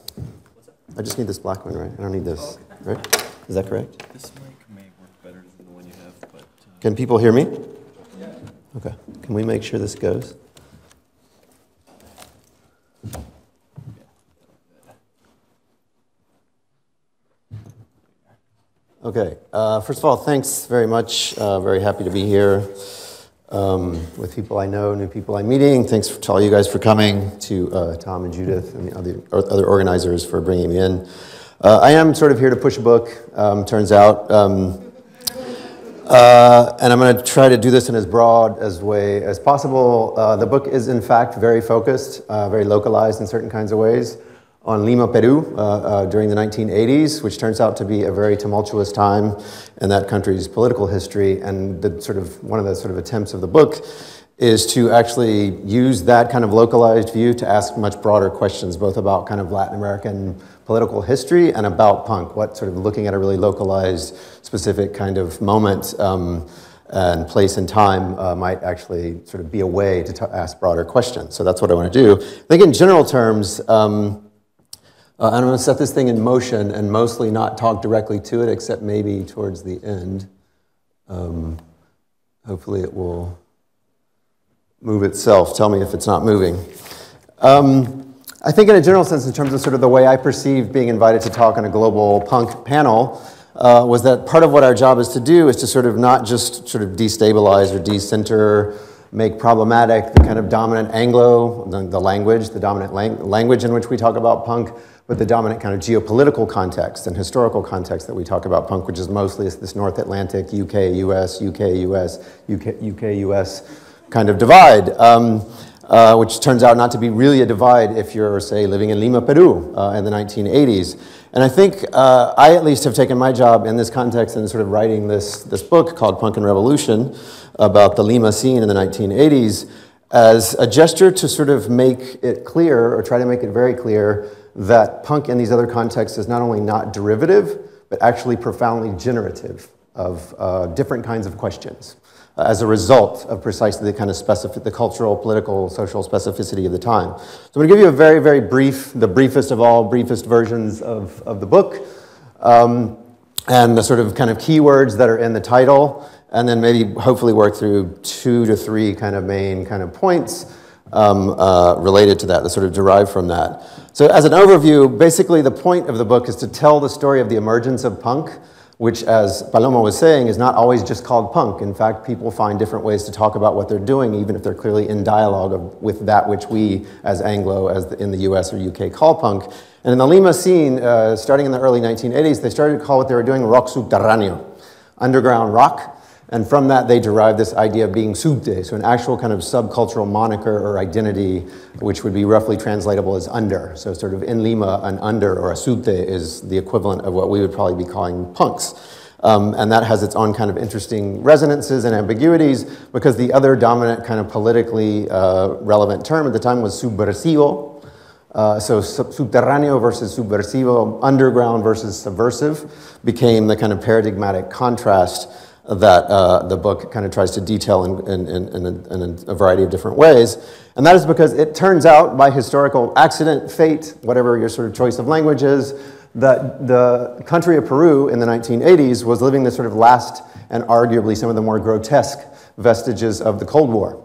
I just need this black one, right? I don't need this, right? Is that correct? Can people hear me? Okay. Can we make sure this goes? Okay. Uh, first of all, thanks very much. Uh, very happy to be here um, with people I know, new people I'm meeting. Thanks to all you guys for coming, to uh, Tom and Judith and the other, other organizers for bringing me in. Uh, I am sort of here to push a book, um, turns out. Um, uh, and I'm going to try to do this in as broad as way as possible. Uh, the book is in fact very focused, uh, very localized in certain kinds of ways on Lima, Peru uh, uh, during the 1980s, which turns out to be a very tumultuous time in that country's political history. And the sort of one of the sort of attempts of the book is to actually use that kind of localized view to ask much broader questions, both about kind of Latin American political history and about punk, what sort of looking at a really localized, specific kind of moment um, and place and time uh, might actually sort of be a way to ask broader questions. So that's what I want to do. I think in general terms, um, uh, I'm going to set this thing in motion and mostly not talk directly to it, except maybe towards the end. Um, hopefully it will move itself. Tell me if it's not moving. Um, I think in a general sense, in terms of sort of the way I perceive being invited to talk on a global punk panel, uh, was that part of what our job is to do is to sort of not just sort of destabilize or decenter, make problematic the kind of dominant Anglo, the, the language, the dominant lang language in which we talk about punk, but the dominant kind of geopolitical context and historical context that we talk about punk, which is mostly this North Atlantic, UK, US, UK, US, UK, UK, US kind of divide. Um, uh, which turns out not to be really a divide if you're, say, living in Lima, Peru uh, in the 1980s. And I think uh, I at least have taken my job in this context in sort of writing this, this book called Punk and Revolution about the Lima scene in the 1980s as a gesture to sort of make it clear, or try to make it very clear, that punk in these other contexts is not only not derivative, but actually profoundly generative of uh, different kinds of questions as a result of precisely the kind of specific, the cultural, political, social specificity of the time. So I'm going to give you a very, very brief, the briefest of all briefest versions of, of the book, um, and the sort of kind of keywords that are in the title, and then maybe hopefully work through two to three kind of main kind of points um, uh, related to that, that sort of derive from that. So as an overview, basically the point of the book is to tell the story of the emergence of punk which, as Paloma was saying, is not always just called punk. In fact, people find different ways to talk about what they're doing, even if they're clearly in dialogue of, with that which we, as Anglo, as the, in the US or UK, call punk. And in the Lima scene, uh, starting in the early 1980s, they started to call what they were doing rock subterráneo, underground rock. And from that, they derived this idea of being subte, so an actual kind of subcultural moniker or identity, which would be roughly translatable as under. So, sort of in Lima, an under or a subte is the equivalent of what we would probably be calling punks. Um, and that has its own kind of interesting resonances and ambiguities because the other dominant kind of politically uh, relevant term at the time was subversivo. Uh, so subterráneo versus subversivo, underground versus subversive, became the kind of paradigmatic contrast that uh, the book kind of tries to detail in, in, in, in, a variety of different ways. And that is because it turns out, by historical accident, fate, whatever your sort of choice of language is, that the country of Peru in the 1980s was living the sort of last and arguably some of the more grotesque vestiges of the Cold War,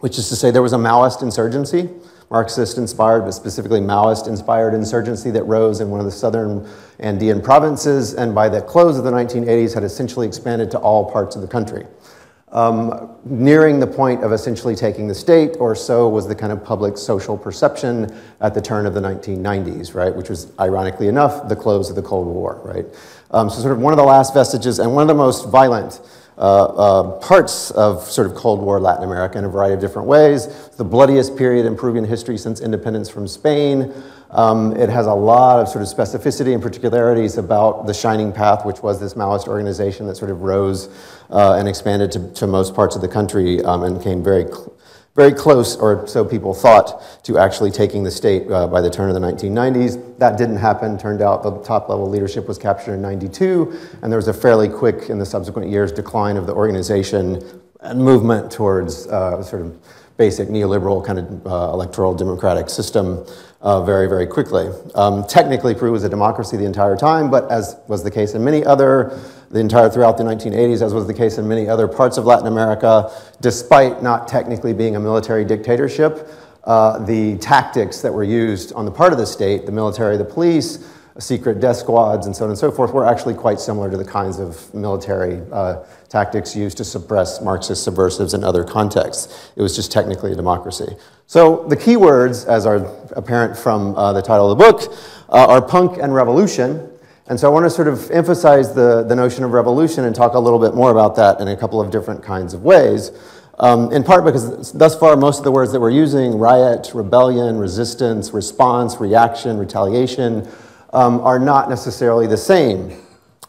which is to say there was a Maoist insurgency Marxist inspired, but specifically Maoist inspired insurgency that rose in one of the southern Andean provinces, and by the close of the 1980s had essentially expanded to all parts of the country. Um, nearing the point of essentially taking the state, or so was the kind of public social perception at the turn of the 1990s, right? Which was, ironically enough, the close of the Cold War, right? Um, so, sort of one of the last vestiges and one of the most violent uh, uh, parts of sort of Cold War Latin America in a variety of different ways. The bloodiest period in Peruvian history since independence from Spain. Um, it has a lot of sort of specificity and particularities about the Shining Path, which was this Maoist organization that sort of rose uh, and expanded to, to, most parts of the country um, and came very very close, or so people thought, to actually taking the state uh, by the turn of the 1990s. That didn't happen. Turned out the top level leadership was captured in 92, and there was a fairly quick, in the subsequent years, decline of the organization and movement towards uh, sort of basic neoliberal kind of uh, electoral democratic system uh, very, very quickly. Um, technically, Peru was a democracy the entire time, but as was the case in many other, the entire throughout the 1980s, as was the case in many other parts of Latin America, despite not technically being a military dictatorship, uh, the tactics that were used on the part of the state, the military, the police, secret death squads, and so on and so forth, were actually quite similar to the kinds of military uh, tactics used to suppress Marxist subversives in other contexts. It was just technically a democracy. So the key words, as are apparent from uh, the title of the book, uh, are punk and revolution. And so I want to sort of emphasize the, the notion of revolution and talk a little bit more about that in a couple of different kinds of ways. Um, in part because thus far, most of the words that we're using, riot, rebellion, resistance, response, reaction, retaliation, um, are not necessarily the same.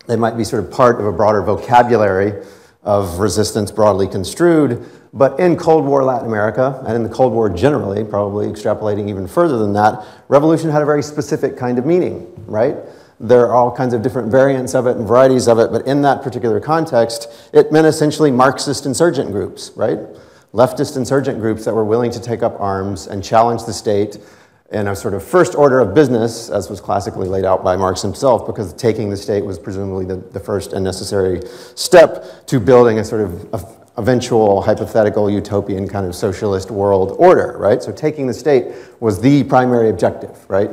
They might be sort of part of a broader vocabulary of resistance broadly construed, but in Cold War Latin America, and in the Cold War generally, probably extrapolating even further than that, revolution had a very specific kind of meaning, right? There are all kinds of different variants of it and varieties of it, but in that particular context, it meant essentially Marxist insurgent groups, right? Leftist insurgent groups that were willing to take up arms and challenge the state in a sort of first order of business, as was classically laid out by Marx himself, because taking the state was presumably the, the first and necessary step to building a sort of eventual hypothetical utopian kind of socialist world order, right? So taking the state was the primary objective, right?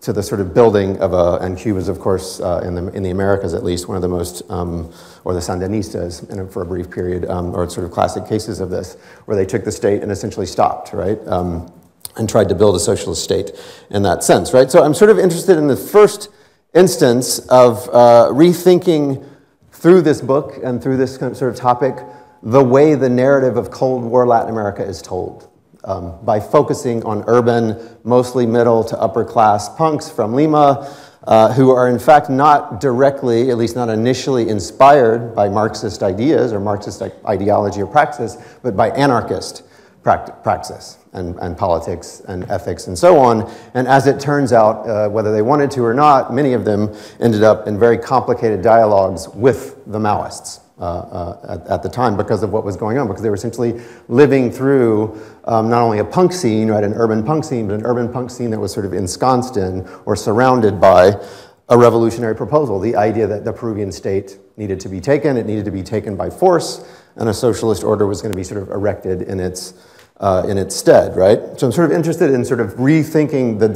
To the sort of building of a, and Cuba's, of course, uh, in, the, in the Americas at least, one of the most, um, or the Sandinistas a, for a brief period, um, or sort of classic cases of this, where they took the state and essentially stopped, right? Um, and tried to build a socialist state in that sense, right? So I'm sort of interested in the first instance of uh, rethinking through this book and through this sort of topic the way the narrative of Cold War Latin America is told. Um, by focusing on urban, mostly middle to upper class punks from Lima, uh, who are in fact not directly, at least not initially, inspired by Marxist ideas or Marxist ideology or praxis, but by anarchist praxis and, and politics and ethics and so on. And as it turns out, uh, whether they wanted to or not, many of them ended up in very complicated dialogues with the Maoists. Uh, uh, at, at, the time because of what was going on, because they were essentially living through um, not only a punk scene, right, an urban punk scene, but an urban punk scene that was sort of ensconced in or surrounded by a revolutionary proposal, the idea that the Peruvian state needed to be taken, it needed to be taken by force, and a socialist order was going to be sort of erected in its uh, in its stead, right? So I'm sort of interested in sort of rethinking the,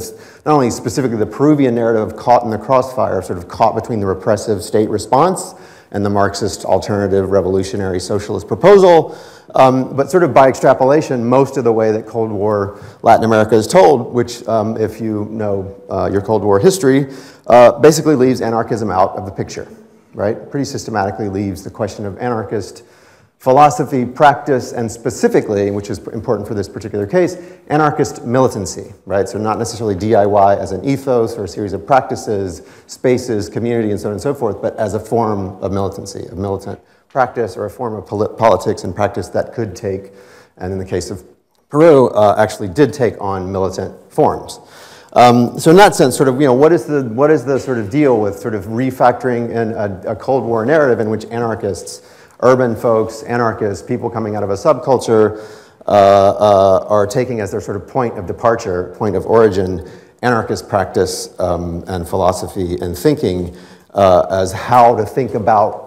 not only specifically the Peruvian narrative caught in the crossfire, sort of caught between the repressive state response and the Marxist alternative revolutionary socialist proposal, um, but sort of by extrapolation, most of the way that Cold War Latin America is told, which, um, if you know uh, your Cold War history, uh, basically leaves anarchism out of the picture, right? Pretty systematically leaves the question of anarchist philosophy, practice, and specifically, which is important for this particular case, anarchist militancy, right? So not necessarily DIY as an ethos or a series of practices, spaces, community, and so on and so forth, but as a form of militancy, of militant practice or a form of polit politics and practice that could take, and in the case of Peru, uh, actually did take on militant forms. Um, so in that sense, sort of, you know, what is the, what is the sort of deal with sort of refactoring in a, a Cold War narrative in which anarchists urban folks, anarchists, people coming out of a subculture uh, uh, are taking as their sort of point of departure, point of origin, anarchist practice um, and philosophy and thinking uh, as how to think about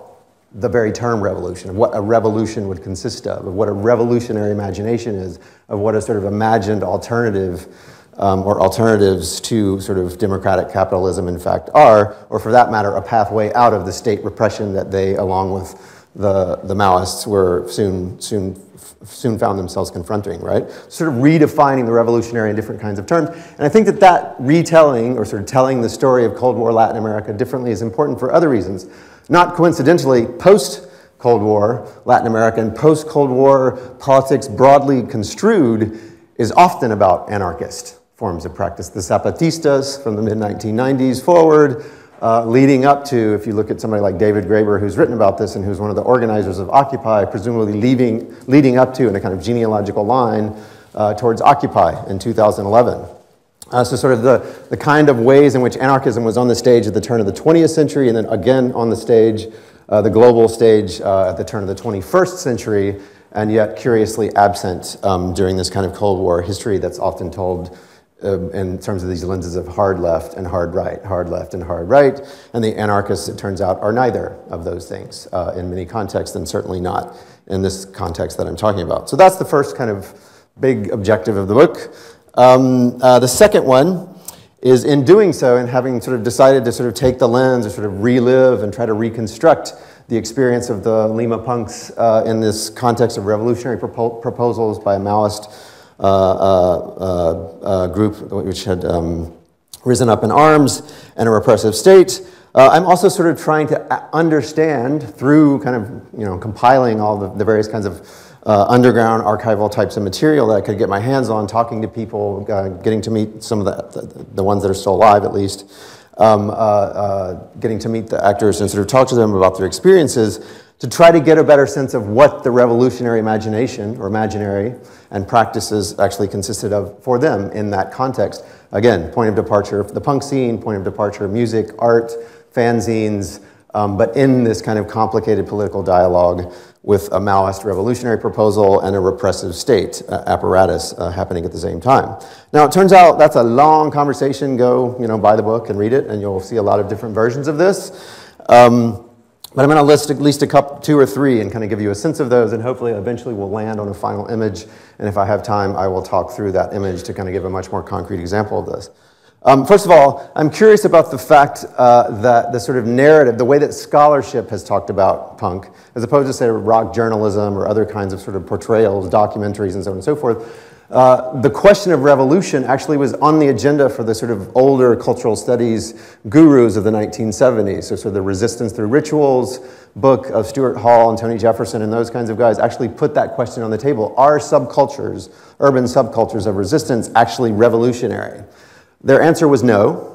the very term revolution, of what a revolution would consist of, of what a revolutionary imagination is, of what a sort of imagined alternative um, or alternatives to sort of democratic capitalism in fact are, or for that matter, a pathway out of the state repression that they, along with the, the Maoists were soon, soon, soon found themselves confronting, right? Sort of redefining the revolutionary in different kinds of terms. And I think that that retelling, or sort of telling the story of Cold War Latin America differently is important for other reasons. Not coincidentally, post Cold War Latin America and post Cold War politics broadly construed is often about anarchist forms of practice. The Zapatistas from the mid 1990s forward, uh, leading up to, if you look at somebody like David Graeber, who's written about this and who's one of the organizers of Occupy, presumably leaving, leading up to in a kind of genealogical line uh, towards Occupy in 2011. Uh, so, sort of the, the kind of ways in which anarchism was on the stage at the turn of the 20th century, and then again on the stage, uh, the global stage uh, at the turn of the 21st century, and yet curiously absent um, during this kind of Cold War history that's often told um, in terms of these lenses of hard left and hard right, hard left and hard right. And the anarchists, it turns out, are neither of those things uh, in many contexts, and certainly not in this context that I'm talking about. So that's the first kind of big objective of the book. Um, uh, the second one is in doing so and having sort of decided to sort of take the lens or sort of relive and try to reconstruct the experience of the Lima punks uh, in this context of revolutionary propo proposals by Maoist group which had um, risen up in arms and a repressive state. I'm also sort of trying to understand through kind of you know compiling all the, the various kinds of uh, underground archival types of material that I could get my hands on, talking to people, uh, getting to meet some of the, the, the, ones that are still alive at least, um, uh, getting to meet the actors and sort of talk to them about their experiences to try to get a better sense of what the revolutionary imagination or imaginary and practices actually consisted of for them in that context. Again, point of departure, the punk scene, point of departure, music, art, fanzines, um, but in this kind of complicated political dialogue with a Maoist revolutionary proposal and a repressive state uh, apparatus uh, happening at the same time. Now, it turns out that's a long conversation. Go, you know, buy the book and read it, and you'll see a lot of different versions of this. Um, but I'm going to list at least a couple, two or three and kind of give you a sense of those, and hopefully eventually we'll land on a final image. And if I have time, I will talk through that image to kind of give a much more concrete example of this. Um, first of all, I'm curious about the fact uh, that the sort of narrative, the way that scholarship has talked about punk, as opposed to, say, rock journalism or other kinds of sort of portrayals, documentaries, and so on and so forth, uh, the question of revolution actually was on the agenda for the sort of older cultural studies gurus of the 1970s. So, sort of the Resistance Through Rituals book of Stuart Hall and Tony Jefferson and those kinds of guys actually put that question on the table. Are subcultures, urban subcultures of resistance, actually revolutionary? Their answer was no.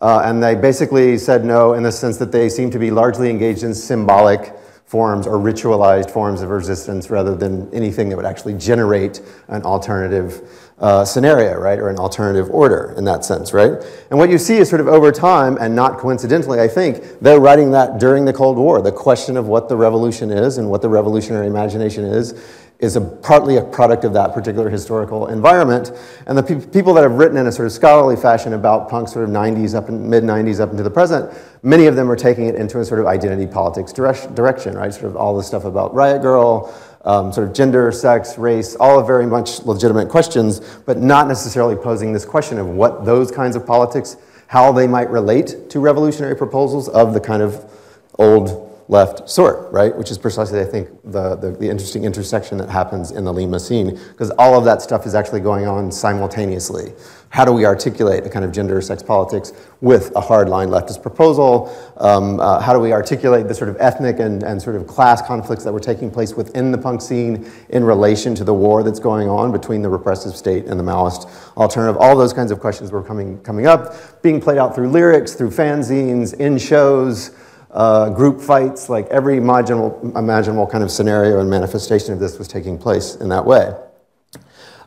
Uh, and they basically said no in the sense that they seem to be largely engaged in symbolic forms or ritualized forms of resistance rather than anything that would actually generate an alternative uh, scenario, right, or an alternative order in that sense, right? And what you see is sort of over time, and not coincidentally, I think, they're writing that during the Cold War. The question of what the revolution is and what the revolutionary imagination is is a, partly a product of that particular historical environment. And the pe people that have written in a sort of scholarly fashion about punk sort of 90s up and mid 90s up into the present, many of them are taking it into a sort of identity politics direction, right? Sort of all the stuff about Riot Grrrl, um, sort of gender, sex, race, all very much legitimate questions, but not necessarily posing this question of what those kinds of politics, how they might relate to revolutionary proposals of the kind of old left sort, right? Which is precisely, I think, the, the, the, interesting intersection that happens in the Lima scene, because all of that stuff is actually going on simultaneously. How do we articulate a kind of gender sex politics with a hardline leftist proposal? Um, uh, how do we articulate the sort of ethnic and, and sort of class conflicts that were taking place within the punk scene in relation to the war that's going on between the repressive state and the Maoist alternative? All those kinds of questions were coming, coming up, being played out through lyrics, through fanzines, in shows, uh, group fights, like every imaginable, imaginable kind of scenario and manifestation of this was taking place in that way.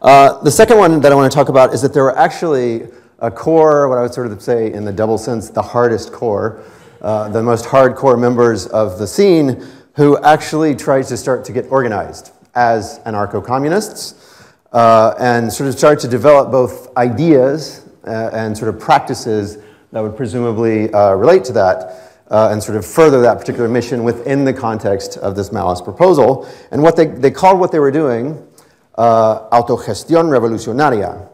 Uh, the second one that I want to talk about is that there were actually a core, what I would sort of say in the double sense, the hardest core, uh, the most hardcore members of the scene who actually tried to start to get organized as anarcho communists uh, and sort of start to develop both ideas uh, and sort of practices that would presumably uh, relate to that. Uh, and sort of further that particular mission within the context of this Maoist proposal. And what they, they called what they were doing uh, autogestión revolucionaria,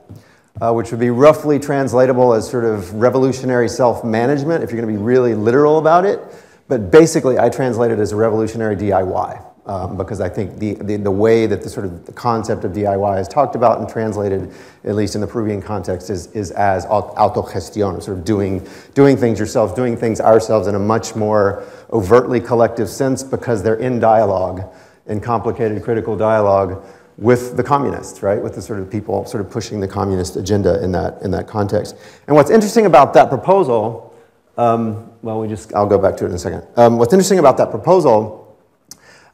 uh, which would be roughly translatable as sort of revolutionary self-management, if you're going to be really literal about it. But basically, I translate it as a revolutionary DIY. Um, because I think the, the, the, way that the sort of the concept of DIY is talked about and translated, at least in the Peruvian context, is, is as autogestión, sort of doing, doing things yourselves, doing things ourselves in a much more overtly collective sense because they're in dialogue, in complicated critical dialogue with the communists, right? With the sort of people sort of pushing the communist agenda in that, in that context. And what's interesting about that proposal, um, well, we just, I'll go back to it in a second. Um, what's interesting about that proposal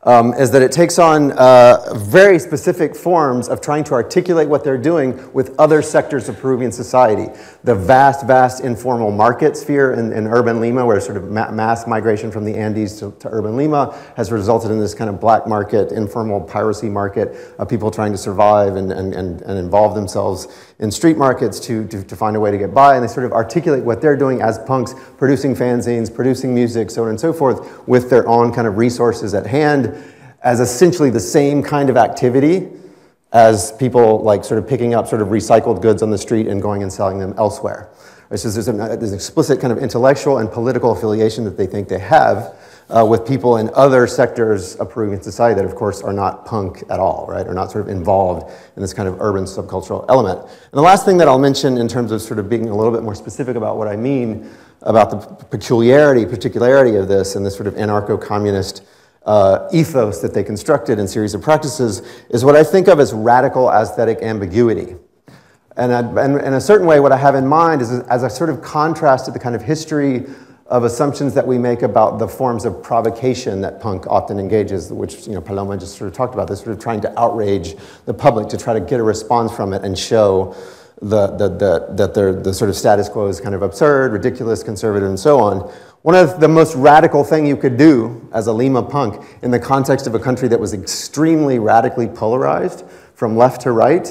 um, is that it takes on uh, very specific forms of trying to articulate what they're doing with other sectors of Peruvian society. The vast, vast informal market sphere in, in urban Lima, where sort of ma mass migration from the Andes to, to, urban Lima has resulted in this kind of black market, informal piracy market of people trying to survive and, and, and, and involve themselves in street markets to, to, to find a way to get by. And they sort of articulate what they're doing as punks, producing fanzines, producing music, so on and so forth, with their own kind of resources at hand as essentially the same kind of activity as people like sort of picking up sort of recycled goods on the street and going and selling them elsewhere. Just there's an, there's an explicit kind of intellectual and political affiliation that they think they have uh, with people in other sectors of Peruvian society that, of course, are not punk at all, right? Are not sort of involved in this kind of urban subcultural element. And the last thing that I'll mention in terms of sort of being a little bit more specific about what I mean about the peculiarity, particularity of this and this sort of anarcho-communist uh, ethos that they constructed in series of practices is what I think of as radical aesthetic ambiguity. And, I, and in a certain way, what I have in mind is as a sort of contrast to the kind of history of assumptions that we make about the forms of provocation that punk often engages, which you know, Paloma just sort of talked about, this sort of trying to outrage the public to try to get a response from it and show the, the, the, that the sort of status quo is kind of absurd, ridiculous, conservative, and so on. One of the most radical thing you could do as a Lima punk in the context of a country that was extremely radically polarized from left to right,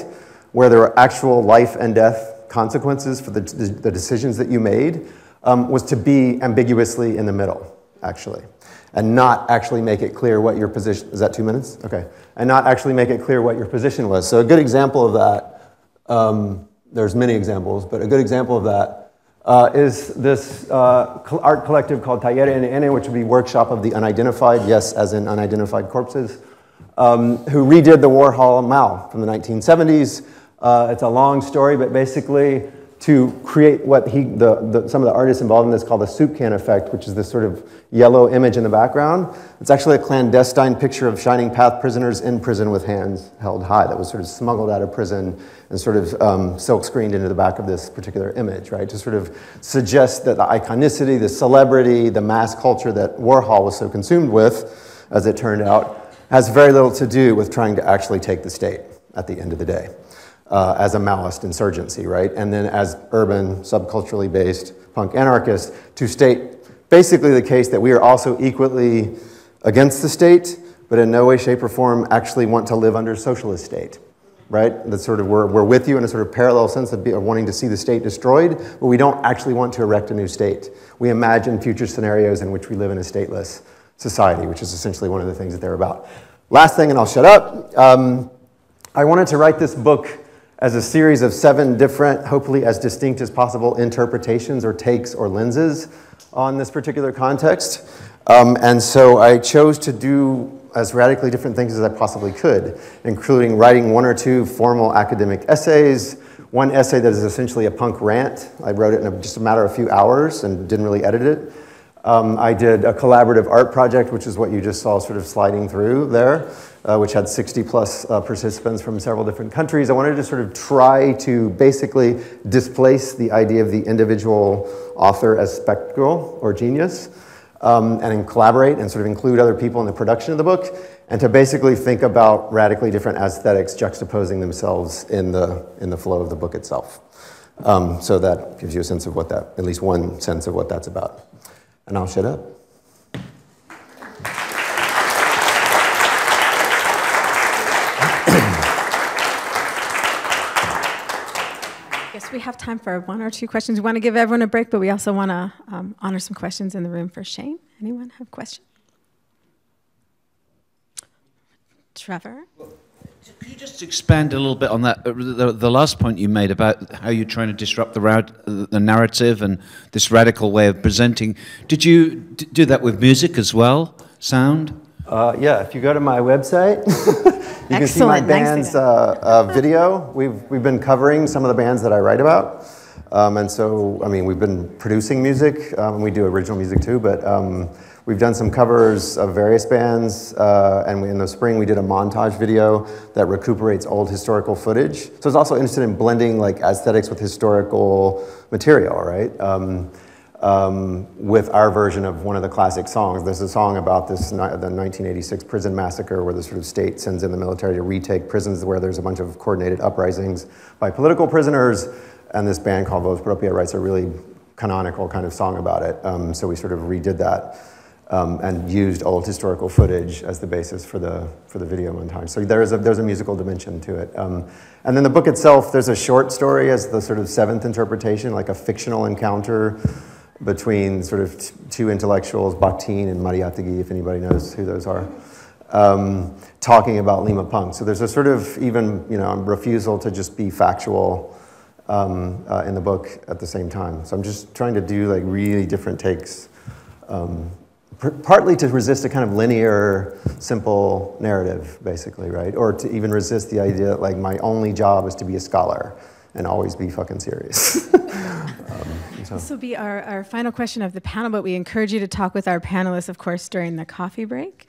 where there were actual life and death consequences for the, the decisions that you made, um, was to be ambiguously in the middle, actually, and not actually make it clear what your position, is that two minutes? Okay. And not actually make it clear what your position was. So a good example of that, um, there's many examples, but a good example of that uh, is this uh, art collective called Taller NN, which would be Workshop of the Unidentified, yes, as in unidentified corpses, um, who redid the Warhol Mao from the 1970s. Uh, it's a long story, but basically to create what he, the, the, some of the artists involved in this call the soup can effect, which is this sort of yellow image in the background. It's actually a clandestine picture of Shining Path prisoners in prison with hands held high that was sort of smuggled out of prison and sort of um, silk screened into the back of this particular image, right? To sort of suggest that the iconicity, the celebrity, the mass culture that Warhol was so consumed with, as it turned out, has very little to do with trying to actually take the state at the end of the day uh, as a Maoist insurgency, right? And then as urban, subculturally based punk anarchists to state basically the case that we are also equally against the state, but in no way, shape, or form actually want to live under a socialist state, right? That sort of we're, we're with you in a sort of parallel sense of, be, of wanting to see the state destroyed, but we don't actually want to erect a new state. We imagine future scenarios in which we live in a stateless society, which is essentially one of the things that they're about. last thing, and I'll shut up. Um, I wanted to write this book as a series of seven different, hopefully as distinct as possible, interpretations or takes or lenses on this particular context. Um, and so I chose to do as radically different things as I possibly could, including writing one or two formal academic essays, one essay that is essentially a punk rant. I wrote it in a, just a matter of a few hours and didn't really edit it. Um, I did a collaborative art project, which is what you just saw sort of sliding through there, uh, which had 60 plus uh, participants from several different countries. I wanted to sort of try to basically displace the idea of the individual author as spectral or genius um, and collaborate and sort of include other people in the production of the book and to basically think about radically different aesthetics juxtaposing themselves in the, in the flow of the book itself. Um, so that gives you a sense of what that, at least one sense of what that's about. And I'll shut up. we have time for one or two questions. We want to give everyone a break, but we also want to um, honor some questions in the room for Shane. Anyone have questions? Trevor? Could you just expand a little bit on that, uh, the, the last point you made about how you're trying to disrupt the, the narrative and this radical way of presenting? Did you do that with music as well, sound? Uh, yeah, if you go to my website, you can see my band's uh, uh, video. We've, we've been covering some of the bands that I write about. Um, and so, I mean, we've been producing music. Um, we do original music too, but um, We've done some covers of various bands, uh, and we, in the spring we did a montage video that recuperates old historical footage. So it's also interested in blending like aesthetics with historical material, right? Um, um, with our version of one of the classic songs. There's a song about this, the 1986 prison massacre where the sort of state sends in the military to retake prisons where there's a bunch of coordinated uprisings by political prisoners, and this band called Voz Propia writes a really canonical kind of song about it. Um, so we sort of redid that um, and used old historical footage as the basis for the, for the video montage. So there is a, there's a musical dimension to it. Um, and then the book itself, there's a short story as the sort of seventh interpretation, like a fictional encounter between sort of two intellectuals, Bakhtin and Mariátegui, if anybody knows who those are, um, talking about Lima Punk. So there's a sort of even, you know, refusal to just be factual um, uh, in the book at the same time. So I'm just trying to do like really different takes um, partly to resist a kind of linear, simple narrative, basically, right? Or to even resist the idea that like my only job is to be a scholar and always be fucking serious. um, so. This will be our, our final question of the panel, but we encourage you to talk with our panelists, of course, during the coffee break.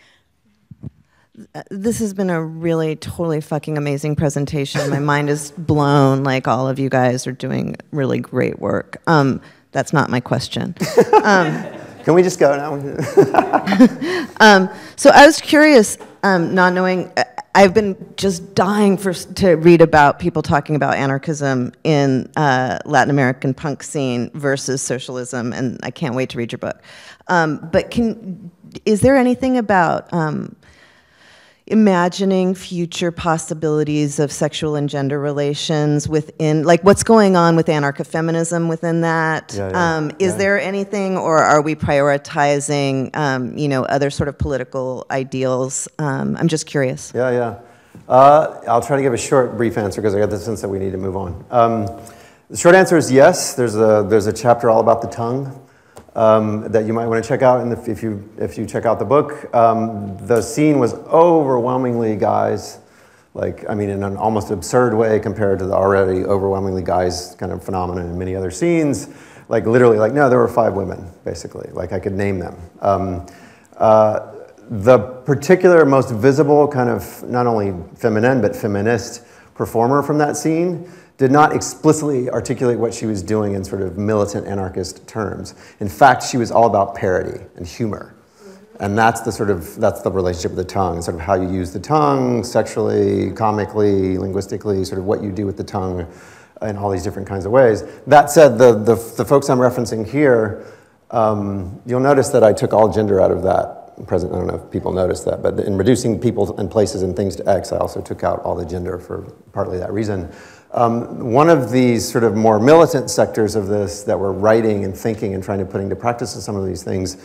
This has been a really totally fucking amazing presentation. My mind is blown. Like all of you guys are doing really great work. Um, that's not my question. Um, can we just go now? um, so I was curious, um, not knowing, I've been just dying for, to read about people talking about anarchism in uh, Latin American punk scene versus socialism, and I can't wait to read your book. Um, but can, is there anything about um, imagining future possibilities of sexual and gender relations within, like what's going on with anarcho-feminism within that? Yeah, yeah, um, is yeah. there anything, or are we prioritizing, um, you know, other sort of political ideals? Um, I'm just curious. Yeah, yeah. Uh, I'll try to give a short, brief answer because I got the sense that we need to move on. Um, the short answer is yes. There's a there's a chapter all about the tongue um, that you might want to check out the, if, you, if you check out the book. Um, the scene was overwhelmingly guys, like, I mean, in an almost absurd way compared to the already overwhelmingly guys kind of phenomenon in many other scenes. Like, literally, like, no, there were five women, basically. Like, I could name them. Um, uh, the particular, most visible kind of not only feminine, but feminist performer from that scene did not explicitly articulate what she was doing in sort of militant anarchist terms. In fact, she was all about parody and humor. And that's the sort of, that's the relationship with the tongue, sort of how you use the tongue sexually, comically, linguistically, sort of what you do with the tongue in all these different kinds of ways. That said, the, the, the folks I'm referencing here, um, you'll notice that I took all gender out of that present. I don't know if people noticed that, but in reducing people and places and things to X, I also took out all the gender for partly that reason. Um, one of these sort of more militant sectors of this that were writing and thinking and trying to put into practice some of these things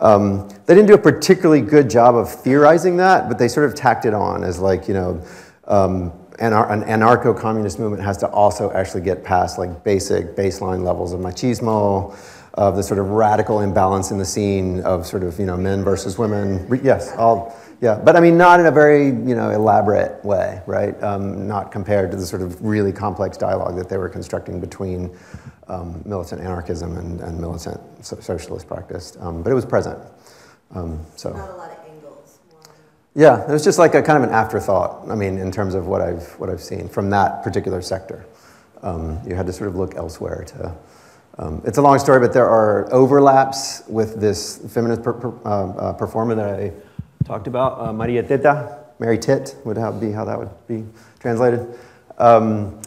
Um, they didn't do a particularly good job of theorizing that, but they sort of tacked it on as like, you know, um, anar- an anarcho-communist movement has to also actually get past like basic baseline levels of machismo, of the sort of radical imbalance in the scene of sort of, you know, men versus women. Yes, all, yeah, but I mean, not in a very, you know, elaborate way, right? Um, not compared to the sort of really complex dialogue that they were constructing between um, militant anarchism and, and militant so- socialist practice. Um, but it was present. Um, so. Not a lot of angles. Yeah, it was just like a kind of an afterthought. I mean, in terms of what I've what I've seen from that particular sector, um, you had to sort of look elsewhere to. Um, it's a long story, but there are overlaps with this feminist per, per, uh, uh, performer that I talked about, uh, Maria Teta, Mary Tit would be how that would be translated. Um,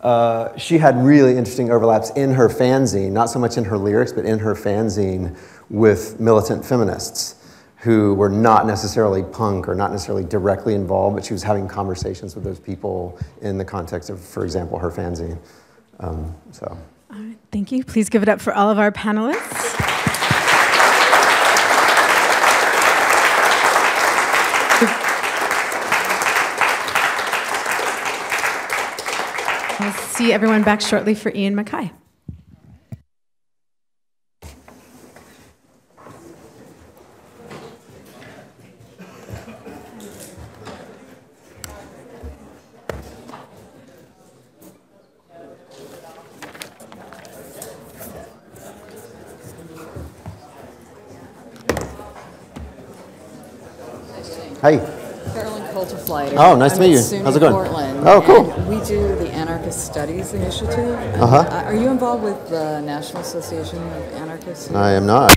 uh, she had really interesting overlaps in her fanzine, not so much in her lyrics, but in her fanzine with militant feminists who were not necessarily punk or not necessarily directly involved, but she was having conversations with those people in the context of, for example, her fanzine. Um, so. Thank you. Please give it up for all of our panelists. We'll see everyone back shortly for Ian MacKaye. Hi. Coulter-Flighter. Oh, nice to I'm meet you. SUNY How's it going? Portland. Oh, cool. we do the Anarchist Studies Initiative. Uh-huh. Uh, Are you involved with the National Association of Anarchists? I am not.